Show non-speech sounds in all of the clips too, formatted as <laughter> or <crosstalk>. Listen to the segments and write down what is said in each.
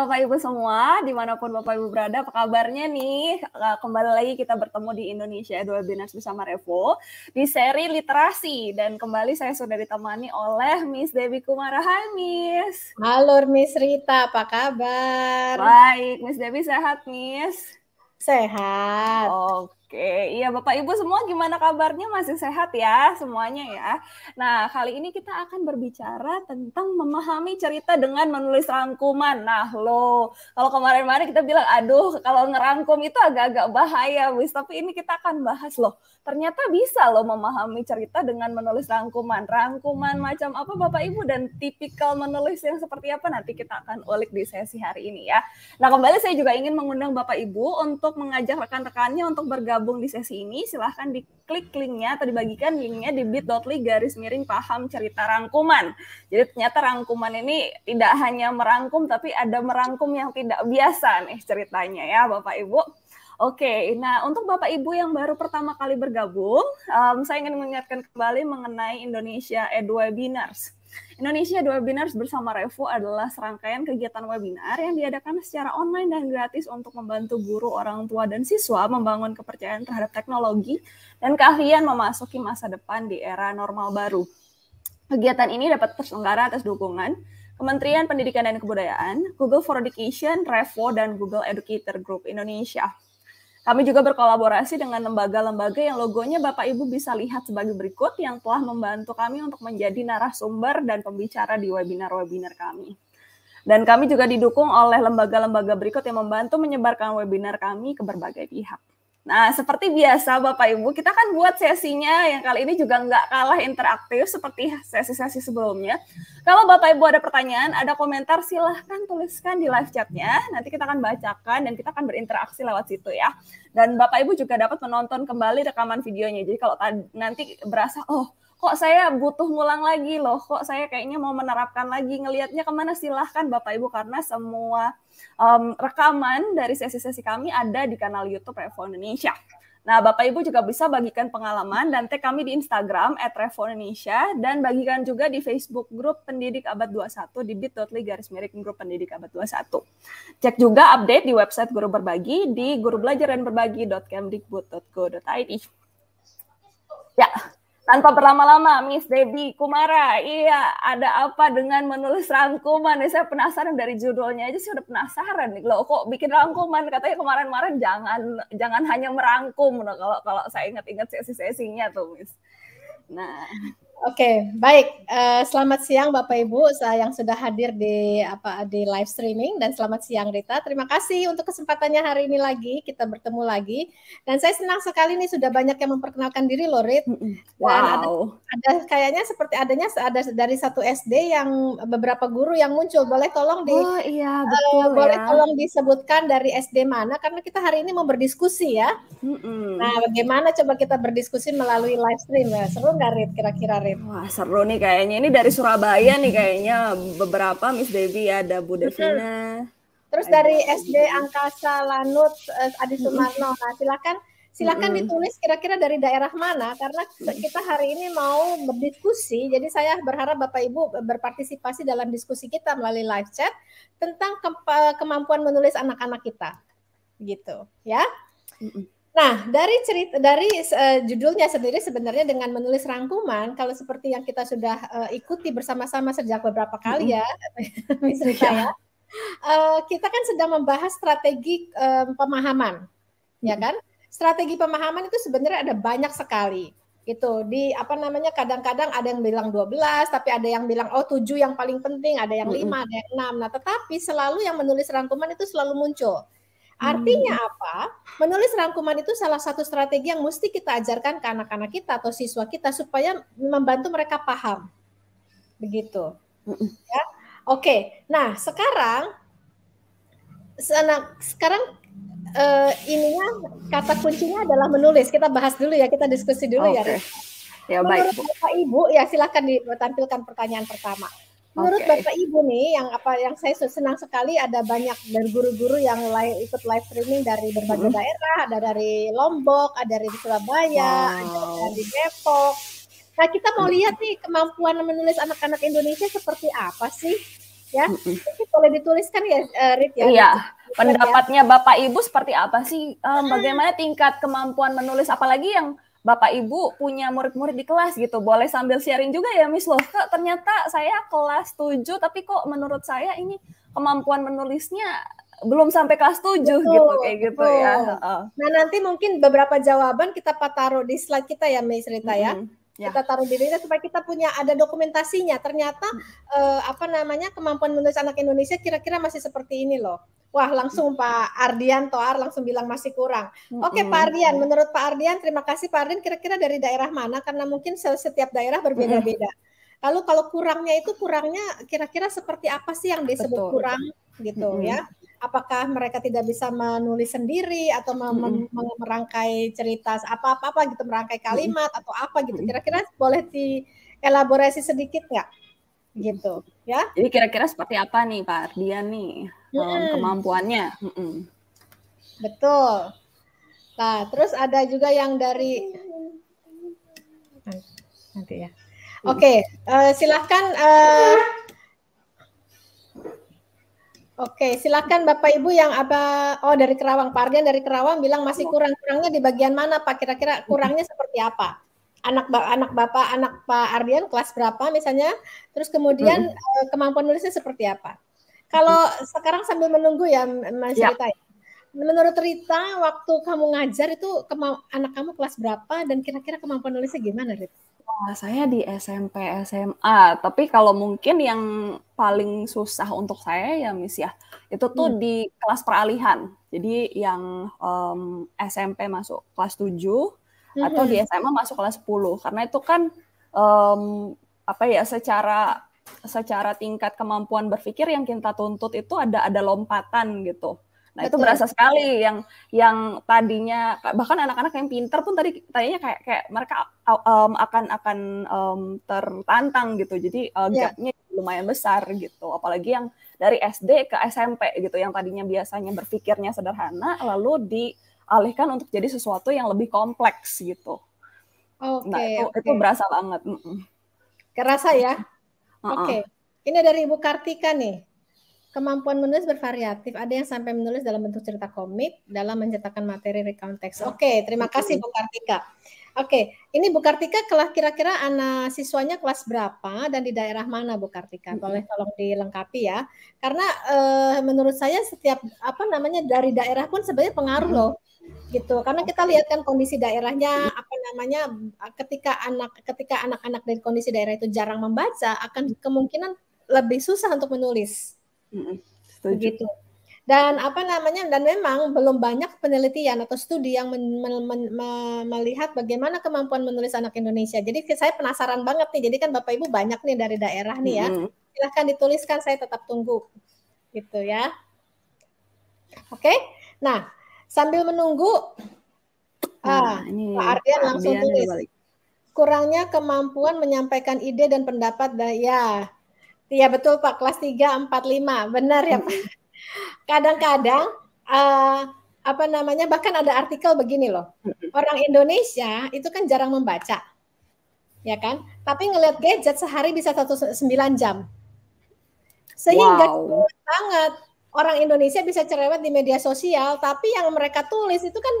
Bapak Ibu semua, di mana pun Bapak Ibu berada, apa kabarnya nih? Eh, kembali lagi kita bertemu di Indonesia Dua Binars bersama Revo di seri literasi dan kembali saya sudah ditemani oleh Miss Dewi Kumara. Hai Miss. Halo Miss Rita, apa kabar? Baik, Miss Dewi sehat Miss? Sehat. Oke. Oke, iya Bapak Ibu semua gimana kabarnya? Masih sehat ya semuanya ya. Nah, kali ini kita akan berbicara tentang memahami cerita dengan menulis rangkuman. Nah, lo kalau kemarin-kemarin kita bilang, aduh kalau ngerangkum itu agak-agak bahaya, wis. Tapi ini kita akan bahas loh. Ternyata bisa loh memahami cerita dengan menulis rangkuman. Rangkuman macam apa Bapak Ibu dan tipikal menulis yang seperti apa nanti kita akan ulik di sesi hari ini ya. Nah, kembali saya juga ingin mengundang Bapak Ibu untuk mengajak rekan-rekannya untuk bergabung di sesi ini, silahkan diklik linknya atau dibagikan linknya di bit.ly garis miring paham cerita rangkuman. Jadi ternyata rangkuman ini tidak hanya merangkum, tapi ada merangkum yang tidak biasa nih ceritanya ya Bapak Ibu. Oke, nah untuk Bapak Ibu yang baru pertama kali bergabung, um, saya ingin mengingatkan kembali mengenai Indonesia Ed Webinars. Indonesia Dua Webinars bersama Revo adalah serangkaian kegiatan webinar yang diadakan secara online dan gratis untuk membantu guru, orang tua, dan siswa membangun kepercayaan terhadap teknologi dan keahlian memasuki masa depan di era normal baru. Kegiatan ini dapat terselenggara atas dukungan Kementerian Pendidikan dan Kebudayaan, Google for Education, Revo, dan Google Educator Group Indonesia. Kami juga berkolaborasi dengan lembaga-lembaga yang logonya Bapak Ibu bisa lihat sebagai berikut yang telah membantu kami untuk menjadi narasumber dan pembicara di webinar-webinar kami. Dan kami juga didukung oleh lembaga-lembaga berikut yang membantu menyebarkan webinar kami ke berbagai pihak. Nah, seperti biasa Bapak Ibu, kita kan buat sesinya yang kali ini juga nggak kalah interaktif seperti sesi-sesi sebelumnya. Kalau Bapak Ibu ada pertanyaan, ada komentar, silahkan tuliskan di live chatnya. Nanti kita akan bacakan dan kita akan berinteraksi lewat situ ya. Dan Bapak Ibu juga dapat menonton kembali rekaman videonya. Jadi kalau nanti berasa, oh kok saya butuh ngulang lagi loh, kok saya kayaknya mau menerapkan lagi, ngelihatnya ke mana silahkan Bapak Ibu karena semua um, rekaman dari sesi-sesi kami ada di kanal YouTube Revo Indonesia. Nah, Bapak Ibu juga bisa bagikan pengalaman dan tag kami di Instagram at Revo Indonesia dan bagikan juga di Facebook grup Pendidik Abad 21 di bit.ly garis miring grup Pendidik Abad 21. Cek juga update di website Guru Berbagi di gurubelajaranberbagi.kemdikbud.go.id. Ya, tanpa berlama-lama, Miss Debbie Kumara, iya ada apa dengan menulis rangkuman? Saya penasaran dari judulnya aja sih udah penasaran nih. Loh kok bikin rangkuman? Katanya kemarin-kemarin jangan jangan hanya merangkum. Nah, kalau kalau saya ingat-ingat sesi-sesinya tuh, Miss. Nah, Oke, baik. Uh, selamat siang Bapak Ibu yang sudah hadir di apa di live streaming dan selamat siang Rita. Terima kasih untuk kesempatannya hari ini lagi kita bertemu lagi. Dan saya senang sekali nih sudah banyak yang memperkenalkan diri loh Rit. Wow. ada, ada kayaknya seperti adanya ada dari satu SD yang beberapa guru yang muncul. Boleh tolong di Oh iya betul uh, ya. Boleh tolong disebutkan dari SD mana karena kita hari ini mau berdiskusi ya. Mm-mm. Nah, bagaimana coba kita berdiskusi melalui live stream ya? Seru nggak Rit kira-kira Rit? Wah seru nih kayaknya. Ini dari Surabaya nih kayaknya beberapa Miss Devi ada Bu Devina. Terus dari SD Angkasa Lanut uh, Adi Sumarno. Nah silakan silakan ditulis kira-kira dari daerah mana karena kita hari ini mau berdiskusi. Jadi saya berharap Bapak Ibu berpartisipasi dalam diskusi kita melalui live chat tentang ke- kemampuan menulis anak-anak kita. Gitu, ya. Mm-hmm. Nah, dari cerita dari uh, judulnya sendiri sebenarnya dengan menulis rangkuman, kalau seperti yang kita sudah uh, ikuti bersama-sama sejak beberapa kali ya, <laughs> Miss Rita ya, uh, kita kan sedang membahas strategi uh, pemahaman, ya kan? Strategi pemahaman itu sebenarnya ada banyak sekali itu di apa namanya kadang-kadang ada yang bilang 12 tapi ada yang bilang oh 7 yang paling penting ada yang lima ada yang enam. Nah tetapi selalu yang menulis rangkuman itu selalu muncul Artinya apa? Menulis rangkuman itu salah satu strategi yang mesti kita ajarkan ke anak-anak kita atau siswa kita supaya membantu mereka paham. Begitu. Ya. Oke. Nah, sekarang sekarang uh, ininya kata kuncinya adalah menulis. Kita bahas dulu ya, kita diskusi dulu okay. ya. Ya baik. Menurut Bapak Ibu, ya silakan ditampilkan pertanyaan pertama. Menurut okay. Bapak Ibu nih, yang apa yang saya senang sekali ada banyak dari guru-guru yang live, ikut live streaming dari berbagai hmm. daerah, ada dari Lombok, ada dari Surabaya, wow. ada dari Depok. Nah, kita mau lihat nih kemampuan menulis anak-anak Indonesia seperti apa sih? ya. Boleh dituliskan ya, uh, Rit ya. Iya. Pendapatnya Bapak Ibu seperti apa sih? Um, bagaimana tingkat kemampuan menulis apalagi yang Bapak Ibu punya murid-murid di kelas gitu. Boleh sambil sharing juga ya Miss loh. Kak, ternyata saya kelas 7 tapi kok menurut saya ini kemampuan menulisnya belum sampai kelas 7 betul, gitu kayak gitu ya. Nah, nanti mungkin beberapa jawaban kita taruh di slide kita ya Miss Rita ya. Mm -hmm ya. Kita taruh di diri supaya kita punya ada dokumentasinya. Ternyata hmm. eh, apa namanya kemampuan menulis anak Indonesia kira-kira masih seperti ini loh. Wah langsung hmm. Pak Ardian Toar langsung bilang masih kurang. Hmm. Oke Pak Ardian, menurut Pak Ardian terima kasih Pak Ardian kira-kira dari daerah mana karena mungkin setiap daerah berbeda-beda. Lalu kalau kurangnya itu kurangnya kira-kira seperti apa sih yang disebut Betul. kurang gitu hmm. ya? Apakah mereka tidak bisa menulis sendiri atau mm -hmm. merangkai cerita apa apa gitu merangkai kalimat mm -hmm. atau apa gitu kira-kira boleh dielaborasi sedikit nggak gitu ya jadi kira-kira seperti apa nih Pak Ardian nih mm -hmm. kemampuannya mm -hmm. betul nah terus ada juga yang dari nanti ya oke okay, uh, eh, silahkan uh, Oke, silakan Bapak Ibu yang apa? Oh dari Kerawang, Pak Ardian dari Kerawang bilang masih kurang-kurangnya di bagian mana Pak? Kira-kira kurangnya seperti apa? Anak anak Bapak, anak Pak Ardian kelas berapa misalnya? Terus kemudian hmm. kemampuan nulisnya seperti apa? Kalau hmm. sekarang sambil menunggu ya Mas ya. Rita. Ya. Menurut Rita, waktu kamu ngajar itu anak kamu kelas berapa dan kira-kira kemampuan nulisnya gimana, Rita? Wah, saya di SMP, SMA. Tapi kalau mungkin yang paling susah untuk saya ya Miss ya, itu tuh hmm. di kelas peralihan. Jadi yang um, SMP masuk kelas 7 hmm. atau di SMA masuk kelas 10. Karena itu kan um, apa ya secara secara tingkat kemampuan berpikir yang kita tuntut itu ada ada lompatan gitu. Nah, Betul. itu berasa sekali yang yang tadinya bahkan anak-anak yang pinter pun tadi tadinya kayak kayak mereka um, akan akan um, tertantang gitu. Jadi uh, yeah. gapnya lumayan besar gitu. Apalagi yang dari SD ke SMP gitu yang tadinya biasanya berpikirnya sederhana lalu dialihkan untuk jadi sesuatu yang lebih kompleks gitu. Oke. Okay, nah, itu okay. itu berasa banget. Kerasa ya? <laughs> Uh -uh. Oke. Okay. Ini dari Ibu Kartika nih. Kemampuan menulis bervariatif. Ada yang sampai menulis dalam bentuk cerita komik dalam mencetakkan materi recount text. Oke, okay, terima kasih Bu Kartika. Oke, okay, ini Bu Kartika kelas kira-kira anak siswanya kelas berapa dan di daerah mana Bu Kartika? Boleh tolong dilengkapi ya. Karena eh, menurut saya setiap apa namanya dari daerah pun sebenarnya pengaruh loh gitu karena kita lihat kan kondisi daerahnya apa namanya ketika anak ketika anak-anak dari kondisi daerah itu jarang membaca akan kemungkinan lebih susah untuk menulis Begitu. Dan apa namanya? Dan memang belum banyak penelitian atau studi yang men, men, men, melihat bagaimana kemampuan menulis anak Indonesia. Jadi saya penasaran banget nih. Jadi kan Bapak Ibu banyak nih dari daerah nih ya. Mm-hmm. Silahkan dituliskan. Saya tetap tunggu. Gitu ya. Oke. Nah, sambil menunggu, nah, ah, ini Pak Ardian langsung Ardian tulis. Kurangnya kemampuan menyampaikan ide dan pendapat. Ya, Iya betul Pak, kelas 3, 4, 5. Benar ya Pak. Kadang-kadang uh, apa namanya bahkan ada artikel begini loh. Orang Indonesia itu kan jarang membaca. Ya kan? Tapi ngelihat gadget sehari bisa satu sembilan jam. Sehingga wow. banget orang Indonesia bisa cerewet di media sosial, tapi yang mereka tulis itu kan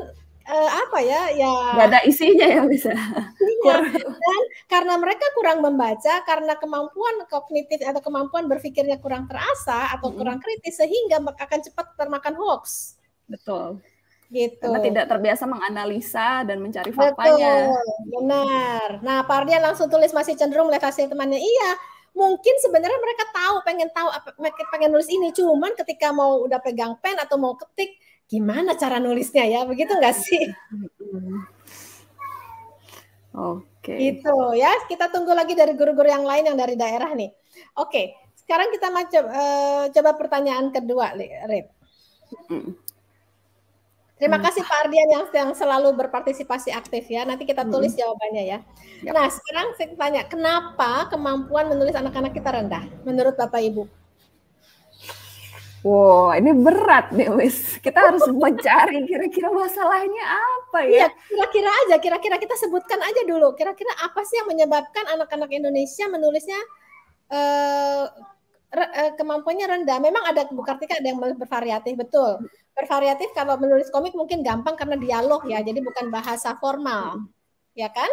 uh, apa ya ya Gak ada isinya ya bisa iya. dan karena mereka kurang membaca karena kemampuan kognitif atau kemampuan berpikirnya kurang terasa atau mm -hmm. kurang kritis sehingga akan cepat termakan hoax. Betul. Gitu. Karena tidak terbiasa menganalisa dan mencari faktanya. betul benar. Nah Pak Ardian langsung tulis masih cenderung melihat hasil temannya. Iya mungkin sebenarnya mereka tahu pengen tahu apa pengen nulis ini. Cuman ketika mau udah pegang pen atau mau ketik gimana cara nulisnya ya begitu nggak sih <laughs> oke okay. itu ya kita tunggu lagi dari guru-guru yang lain yang dari daerah nih oke okay. sekarang kita coba, uh, coba pertanyaan kedua Rip Terima hmm. kasih Pak Ardian yang, yang selalu berpartisipasi aktif ya. Nanti kita tulis hmm. jawabannya ya. Yep. Nah, sekarang saya tanya, kenapa kemampuan menulis anak-anak kita rendah menurut Bapak Ibu? Wow, ini berat nih, Wis. Kita harus <laughs> mencari kira-kira masalahnya apa ya? Iya, kira-kira aja, kira-kira kita sebutkan aja dulu. Kira-kira apa sih yang menyebabkan anak-anak Indonesia menulisnya uh, eh, kemampuannya rendah. Memang ada Bu Kartika ada yang bervariatif betul. Bervariatif kalau menulis komik mungkin gampang karena dialog ya, jadi bukan bahasa formal. Ya kan?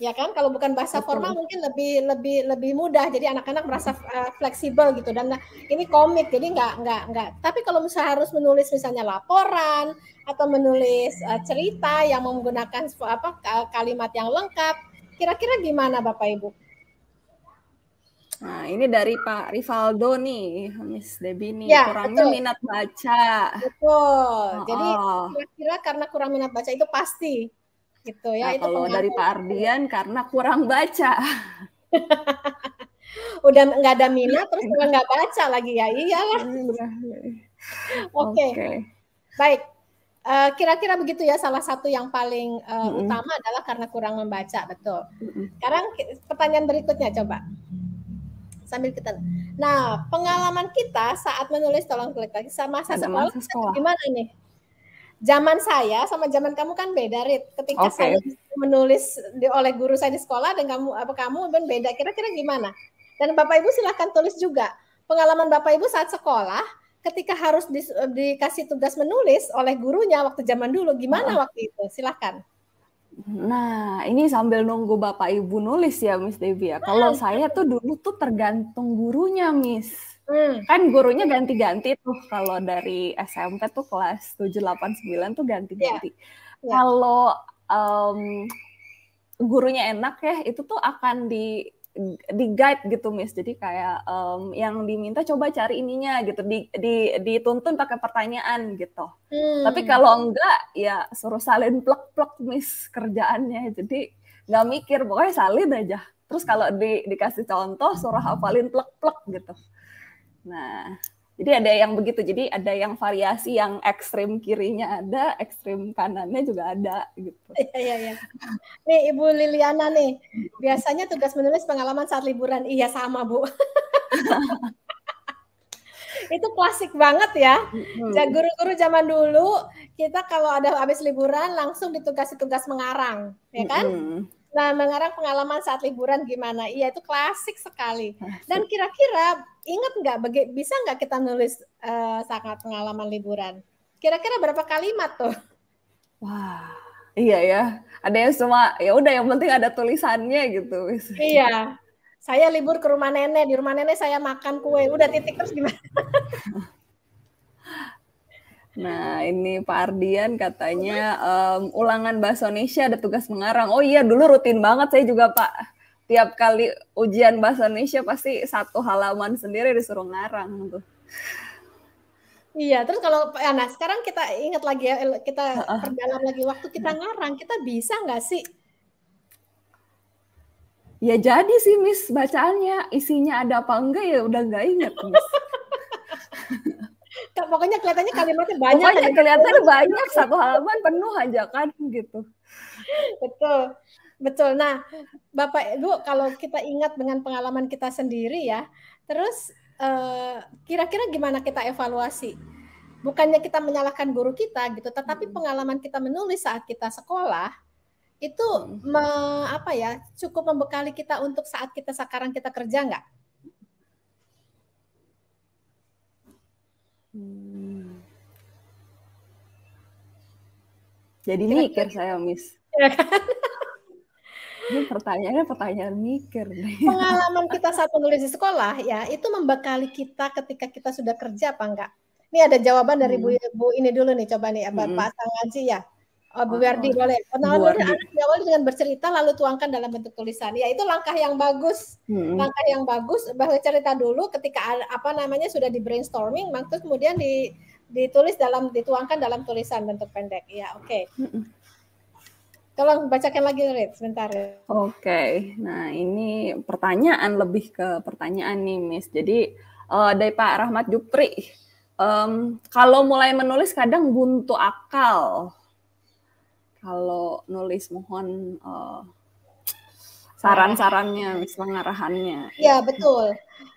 Ya kan kalau bukan bahasa Betul. formal mungkin lebih lebih lebih mudah jadi anak-anak merasa uh, fleksibel gitu dan ini komik jadi nggak nggak nggak tapi kalau misalnya harus menulis misalnya laporan atau menulis uh, cerita yang menggunakan apa kalimat yang lengkap kira-kira gimana bapak ibu Nah, ini dari Pak Rivaldo nih, Miss Debbie nih, ya, kurangnya betul. minat baca. Betul. Oh, Jadi kira-kira karena kurang minat baca itu pasti gitu ya. Nah, itu kalau dari Pak Ardian karena kurang baca. <laughs> Udah nggak ada minat terus nggak baca lagi ya iyalah. Iya, Oke, okay. okay. baik. kira eh, kira-kira begitu ya salah satu yang paling uh, mm -hmm. utama adalah karena kurang membaca betul. Mm -hmm. Sekarang pertanyaan berikutnya coba sambil kita. Nah pengalaman kita saat menulis tolong klik lagi sama masa sekolah, sekolah gimana nih? Zaman saya sama zaman kamu kan beda, Rit. Ketika okay. saya menulis di, oleh guru saya di sekolah dan kamu apa kamu ben beda. Kira-kira gimana? Dan Bapak Ibu silahkan tulis juga pengalaman Bapak Ibu saat sekolah ketika harus di, dikasih tugas menulis oleh gurunya waktu zaman dulu gimana oh. waktu itu? Silahkan. Nah, ini sambil nunggu Bapak Ibu nulis ya, Miss Devi ya. Kalau saya tuh dulu tuh tergantung gurunya, Miss. Hmm. Kan gurunya ganti-ganti tuh kalau dari SMP tuh kelas 7 8 9 tuh ganti-ganti. Yeah. Yeah. Kalau um, gurunya enak ya, itu tuh akan di di guide gitu Miss. Jadi kayak um, yang diminta coba cari ininya gitu, di, di dituntun pakai pertanyaan gitu. Hmm. Tapi kalau enggak ya suruh salin plek-plek Miss kerjaannya. Jadi nggak mikir pokoknya salin aja. Terus kalau di, dikasih contoh suruh hafalin plek-plek gitu. Nah, jadi ada yang begitu. Jadi ada yang variasi yang ekstrim kirinya ada, ekstrim kanannya juga ada gitu. <laughs> Iya, iya, iya. Nih Ibu Liliana nih, biasanya tugas menulis pengalaman saat liburan. Iya sama, Bu. <laughs> itu klasik banget ya. Guru-guru zaman dulu kita kalau ada habis liburan langsung ditugasi tugas mengarang, ya kan? Nah, mengarang pengalaman saat liburan gimana? Iya, itu klasik sekali. Dan kira-kira ingat nggak, bisa nggak kita nulis uh, sangat pengalaman liburan? Kira-kira berapa kalimat tuh? Wah, iya ya. Ada yang semua, ya udah yang penting ada tulisannya gitu. Iya. Saya libur ke rumah nenek, di rumah nenek saya makan kue, udah titik terus gimana? Nah, ini Pak Ardian katanya um, ulangan bahasa Indonesia ada tugas mengarang. Oh iya, dulu rutin banget saya juga Pak. Tiap kali ujian bahasa Indonesia pasti satu halaman sendiri disuruh ngarang tuh. Iya, terus kalau ya, nah sekarang kita ingat lagi ya, kita perdalam lagi waktu kita ngarang, kita bisa nggak sih? Ya jadi sih Miss bacaannya, isinya ada apa enggak ya udah nggak inget Miss. <laughs> pokoknya kelihatannya kalimatnya banyak. Pokoknya kelihatannya banyak satu halaman penuh aja kan gitu. Betul. Betul. Nah, Bapak Ibu kalau kita ingat dengan pengalaman kita sendiri ya, terus eh, kira-kira gimana kita evaluasi? Bukannya kita menyalahkan guru kita gitu, tetapi hmm. pengalaman kita menulis saat kita sekolah itu hmm. me, apa ya cukup membekali kita untuk saat kita sekarang kita kerja nggak? Hmm. Jadi mikir saya, Miss. <laughs> Ya kan? Ini pertanyaannya pertanyaan mikir. Pengalaman kita saat menulis di sekolah ya itu membekali kita ketika kita sudah kerja apa enggak? Ini ada jawaban dari hmm. Bu, Bu ini dulu nih coba nih apa hmm. Pak Sangaji ya. Oh, Bu Verdi oh, boleh. Penawar awal dengan bercerita lalu tuangkan dalam bentuk tulisan. Ya itu langkah yang bagus. Hmm. Langkah yang bagus bahwa cerita dulu ketika apa namanya sudah di brainstorming, maka kemudian di, ditulis dalam dituangkan dalam tulisan bentuk pendek. Ya oke. Okay. Hmm. Tolong bacakan lagi Rit sebentar. Oke. Okay. Nah ini pertanyaan lebih ke pertanyaan nih Miss. Jadi uh, dari Pak Rahmat Jupri. Um, kalau mulai menulis kadang buntu akal kalau nulis mohon uh, saran-sarannya, pengarahannya. Ya betul.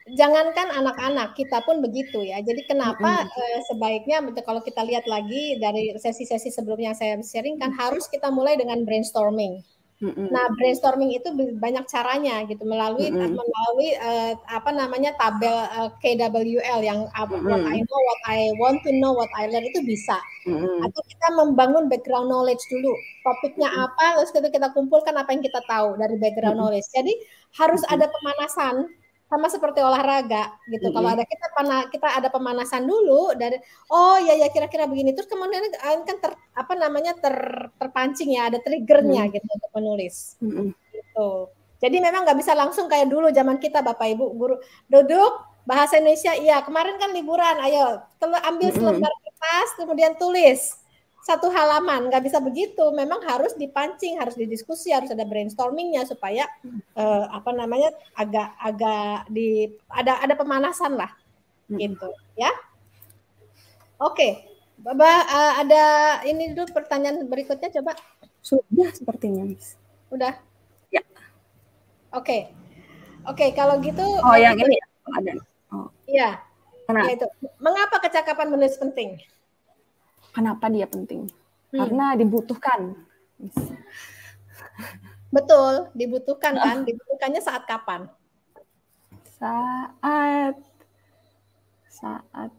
Jangankan anak-anak, kita pun begitu ya. Jadi kenapa mm -hmm. uh, sebaiknya kalau kita lihat lagi dari sesi-sesi sebelumnya saya sharing kan harus kita mulai dengan brainstorming. Mm-hmm. Nah, brainstorming itu banyak caranya gitu melalui mm-hmm. melalui uh, apa namanya tabel uh, eh, KWL yang mm-hmm. what I know, what I want to know, what I learn itu bisa. Mm-hmm. Atau kita membangun background knowledge dulu. Topiknya mm-hmm. apa, terus kita kita kumpulkan apa yang kita tahu dari background mm-hmm. knowledge. Jadi harus mm-hmm. ada pemanasan sama seperti olahraga gitu. Mm-hmm. Kalau ada kita pana, kita ada pemanasan dulu dari oh ya ya kira-kira begini terus kemudian kan ter, apa namanya ter, terpancing ya ada triggernya mm-hmm. gitu untuk menulis. Mm-hmm. Gitu. Jadi memang nggak bisa langsung kayak dulu zaman kita Bapak Ibu guru duduk bahasa Indonesia iya kemarin kan liburan ayo ambil selembar kertas kemudian tulis satu halaman nggak bisa begitu memang harus dipancing harus didiskusi harus ada brainstormingnya supaya uh, apa namanya agak agak di ada ada pemanasan lah hmm. gitu ya oke okay. Baba uh, ada ini dulu pertanyaan berikutnya coba sudah sepertinya Miss udah ya oke okay. oke okay, kalau gitu oh yang ini ya? ada oh. iya ya itu mengapa kecakapan menulis penting Kenapa dia penting? Hmm. Karena dibutuhkan. Betul, dibutuhkan kan? Dibutuhkannya saat kapan? Saat saat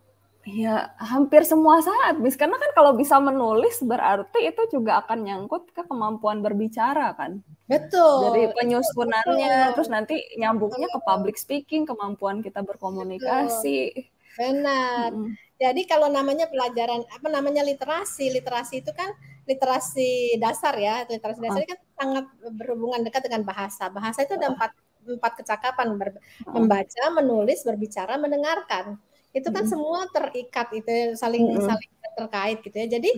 ya hampir semua saat, bis karena kan kalau bisa menulis berarti itu juga akan nyangkut ke kemampuan berbicara kan. Betul. Dari penyusunannya, betul. terus nanti nyambungnya ke public speaking, kemampuan kita berkomunikasi. Betul. Benar. Hmm. Jadi kalau namanya pelajaran apa namanya literasi, literasi itu kan literasi dasar ya, literasi dasar ini kan sangat berhubungan dekat dengan bahasa. Bahasa itu ada empat empat kecakapan ber, membaca, menulis, berbicara, mendengarkan. Itu kan semua terikat itu saling saling terkait gitu ya. Jadi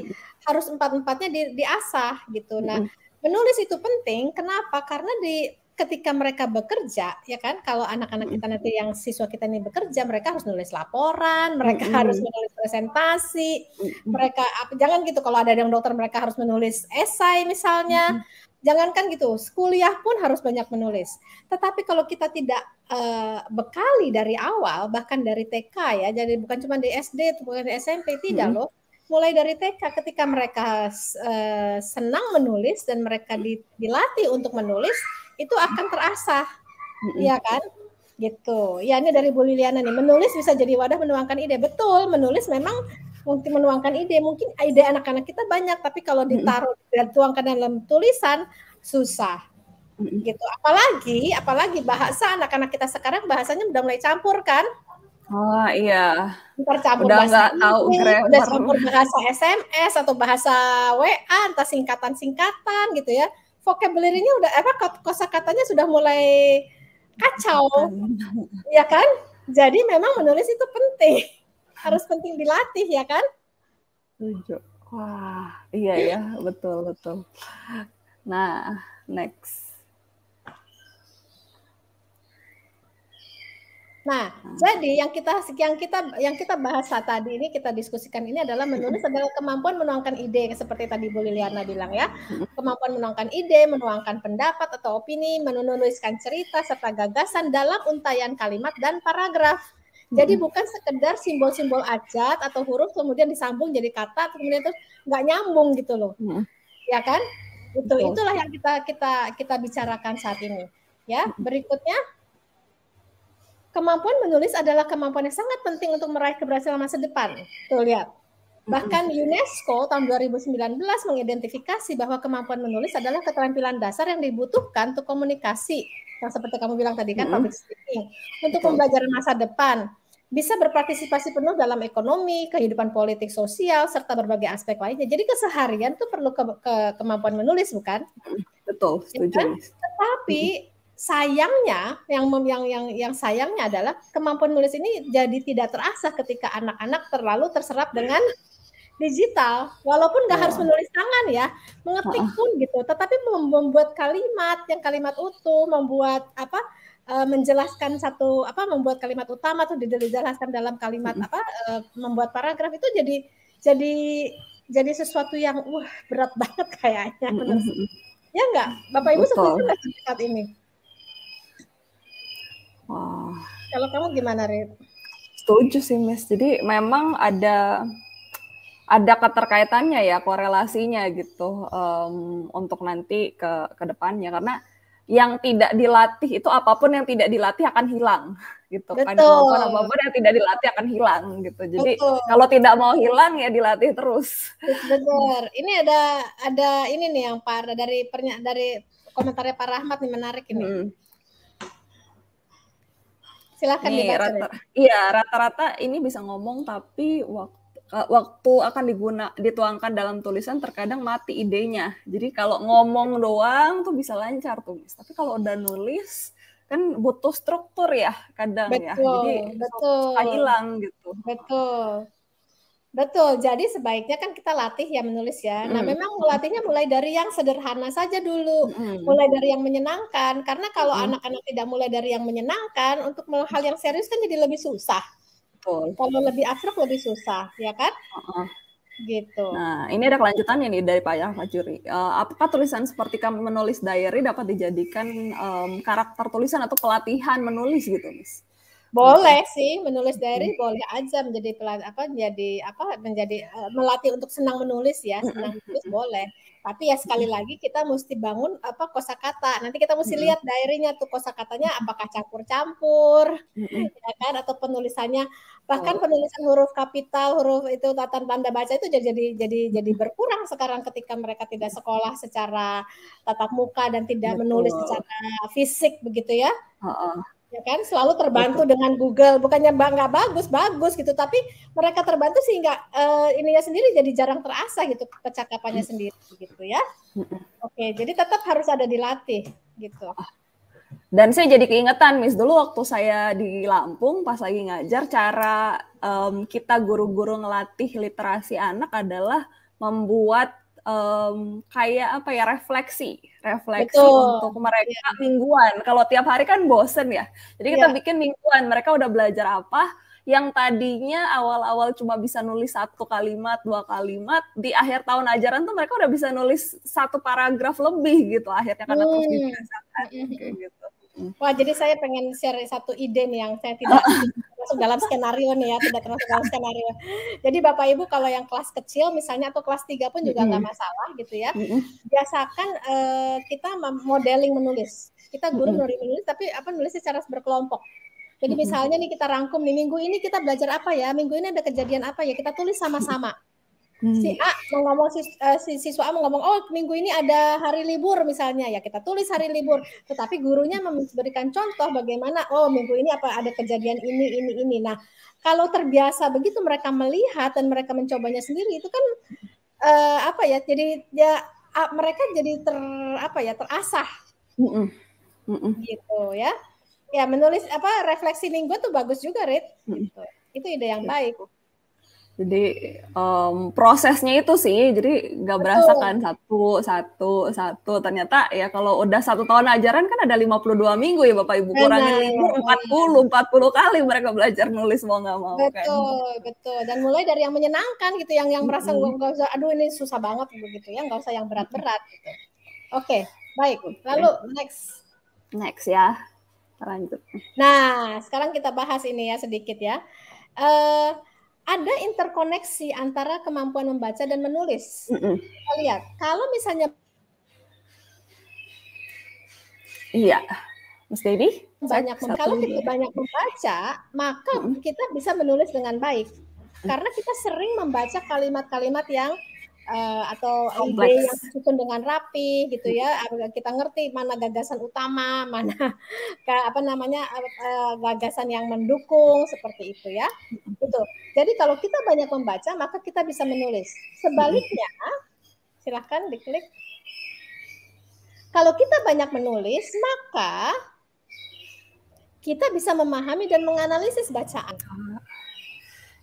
harus empat empatnya di, diasah gitu. Nah menulis itu penting. Kenapa? Karena di ketika mereka bekerja, ya kan, kalau anak-anak kita nanti yang siswa kita ini bekerja, mereka harus nulis laporan, mereka mm -hmm. harus menulis presentasi, mm -hmm. mereka jangan gitu kalau ada yang dokter mereka harus menulis esai misalnya, mm -hmm. jangankan gitu, kuliah pun harus banyak menulis. Tetapi kalau kita tidak uh, bekali dari awal, bahkan dari TK ya, jadi bukan cuma di SD, bukan di SMP, tidak mm -hmm. loh mulai dari TK ketika mereka uh, senang menulis dan mereka dilatih untuk menulis itu akan terasah, mm-hmm. ya kan? Gitu. Ya ini dari Bu Liliana nih, menulis bisa jadi wadah menuangkan ide. Betul, menulis memang mungkin menuangkan ide. Mungkin ide anak-anak kita banyak, tapi kalau ditaruh dan tuangkan dalam tulisan susah. Gitu. Apalagi, apalagi bahasa anak-anak kita sekarang bahasanya udah mulai campur kan? Oh iya. Ntar campur udah bahasa tahu grammar. Udah campur bahasa SMS atau bahasa WA, entah singkatan-singkatan gitu ya vocabulary-nya udah apa kosakatanya sudah mulai kacau. ya kan? Jadi memang menulis itu penting. Harus penting dilatih ya kan? Setuju. Wah, iya ya, betul betul. Nah, next. Nah, hmm. jadi yang kita yang kita yang kita bahas tadi ini kita diskusikan ini adalah menulis adalah kemampuan menuangkan ide seperti tadi Bu Liliana bilang ya. Hmm. Kemampuan menuangkan ide, menuangkan pendapat atau opini, menuliskan cerita serta gagasan dalam untayan kalimat dan paragraf. Jadi hmm. bukan sekedar simbol-simbol acat atau huruf kemudian disambung jadi kata kemudian terus nggak nyambung gitu loh. Ya kan? Itu itulah yang kita kita kita bicarakan saat ini. Ya, berikutnya kemampuan menulis adalah kemampuan yang sangat penting untuk meraih keberhasilan masa depan. Tuh lihat. Bahkan UNESCO tahun 2019 mengidentifikasi bahwa kemampuan menulis adalah keterampilan dasar yang dibutuhkan untuk komunikasi. Yang seperti kamu bilang tadi kan, public speaking. Untuk pembelajaran masa depan. Bisa berpartisipasi penuh dalam ekonomi, kehidupan politik sosial, serta berbagai aspek lainnya. Jadi keseharian itu perlu ke, ke kemampuan menulis, bukan? Betul, ya setuju. kan? Tetapi sayangnya yang yang yang yang sayangnya adalah kemampuan menulis ini jadi tidak terasa ketika anak-anak terlalu terserap dengan digital. Walaupun nggak oh. harus menulis tangan ya mengetik pun gitu. Tetapi membuat kalimat yang kalimat utuh membuat apa uh, menjelaskan satu apa membuat kalimat utama atau dijelaskan dalam kalimat apa uh, membuat paragraf itu jadi jadi jadi sesuatu yang wah berat <laughs> banget kayaknya. Ya enggak bapak ibu setuju saat ini Wah. Kalau kamu gimana, Rit? Setuju sih, Miss. Jadi memang ada ada keterkaitannya ya korelasinya gitu um, untuk nanti ke ke depannya karena yang tidak dilatih itu apa pun yang tidak dilatih akan hilang gitu kan. Betul. kan kemampuan apa pun yang tidak dilatih akan hilang gitu jadi Betul. kalau tidak mau hilang ya dilatih terus benar ini ada ada ini nih yang par dari pernya dari komentarnya Pak Rahmat nih menarik ini hmm. Silakan nih, dibaca rata, iya rata-rata ini bisa ngomong tapi waktu waktu akan diguna dituangkan dalam tulisan terkadang mati idenya. Jadi kalau ngomong doang tuh bisa lancar tuh, Tapi kalau udah nulis kan butuh struktur ya kadang betul, ya. Jadi betul. suka hilang gitu. Betul. Betul. Jadi sebaiknya kan kita latih ya menulis ya. Nah, mm. memang melatihnya mulai dari yang sederhana saja dulu. Mm. Mulai dari yang menyenangkan karena kalau anak-anak mm. tidak mulai dari yang menyenangkan untuk hal yang serius kan jadi lebih susah. Betul. Kalau lebih abstrak lebih susah, ya kan? Uh-uh. Gitu. Nah, ini ada kelanjutannya nih dari Pak Yahya Juri. Uh, apakah tulisan seperti kamu menulis diary dapat dijadikan um, karakter tulisan atau pelatihan menulis gitu, Miss? Boleh sih menulis diary hmm. boleh aja menjadi pelat apa menjadi apa menjadi uh, melatih untuk senang menulis ya senang menulis boleh. Tapi ya sekali lagi kita mesti bangun apa kosakata. Nanti kita mesti lihat diarynya tuh kosakatanya apakah campur-campur ya kan atau penulisannya. Bahkan penulisan huruf kapital huruf itu tata tanda baca itu jadi jadi jadi jadi berkurang sekarang ketika mereka tidak sekolah secara tatap muka dan tidak Betul. menulis secara fisik begitu ya. Uh -uh ya kan? Selalu terbantu Betul. dengan Google. Bukannya nggak bagus bagus gitu. Tapi mereka terbantu sehingga uh, ininya sendiri jadi jarang terasa gitu kecakapannya hmm. sendiri gitu ya. Oke jadi tetap harus ada dilatih gitu. Dan saya jadi keingetan Miss. Dulu waktu saya di Lampung pas lagi ngajar cara um, kita guru-guru ngelatih literasi anak adalah membuat um, kayak apa ya refleksi refleksi Betul. untuk mereka yeah. mingguan kalau tiap hari kan bosen ya jadi kita yeah. bikin mingguan mereka udah belajar apa yang tadinya awal-awal cuma bisa nulis satu kalimat dua kalimat di akhir tahun ajaran tuh mereka udah bisa nulis satu paragraf lebih gitu akhirnya karena hmm. terus dibiasakan kayak gitu Wah, jadi saya pengen share satu ide nih yang saya tidak <laughs> masuk dalam skenario nih ya, tidak termasuk dalam skenario. Jadi Bapak Ibu kalau yang kelas kecil misalnya atau kelas 3 pun juga nggak masalah gitu ya. Biasakan uh, kita modeling menulis. Kita guru menulis tapi apa nulis secara berkelompok. Jadi misalnya nih kita rangkum nih minggu ini kita belajar apa ya, minggu ini ada kejadian apa ya, kita tulis sama-sama. Hmm. Si A mau ngomong si, uh, si siswa A mau ngomong oh minggu ini ada hari libur misalnya ya kita tulis hari libur tetapi gurunya memberikan contoh bagaimana oh minggu ini apa ada kejadian ini ini ini nah kalau terbiasa begitu mereka melihat dan mereka mencobanya sendiri itu kan uh, apa ya jadi ya uh, mereka jadi ter apa ya terasah mm -mm. Mm -mm. gitu ya ya menulis apa refleksi minggu tuh bagus juga Rit gitu. itu ide yang iya. baik jadi um, prosesnya itu sih, jadi nggak berasa kan satu, satu, satu. Ternyata ya kalau udah satu tahun ajaran kan ada 52 minggu ya Bapak Ibu. Kurangin libur 40, 40 kali mereka belajar nulis mau nggak mau. Kan. Betul, kan. betul. Dan mulai dari yang menyenangkan gitu, yang yang merasa nggak -hmm. usah, aduh ini susah banget begitu ya, nggak usah yang berat-berat gitu. Oke, okay, baik. Lalu next. Next ya, lanjut. Nah, sekarang kita bahas ini ya sedikit ya. Uh, ada interkoneksi antara kemampuan membaca dan menulis. Mm -mm. Kita lihat, kalau misalnya Iya, Mas Dedi. Banyak kalau kita banyak membaca, maka mm -hmm. kita bisa menulis dengan baik. Karena kita sering membaca kalimat-kalimat yang uh, atau ide yang disusun dengan rapi gitu ya. Kita ngerti mana gagasan utama mana <laughs> ke, apa namanya uh, gagasan yang mendukung seperti itu ya. Itu jadi kalau kita banyak membaca maka kita bisa menulis. Sebaliknya silahkan diklik. Kalau kita banyak menulis maka kita bisa memahami dan menganalisis bacaan.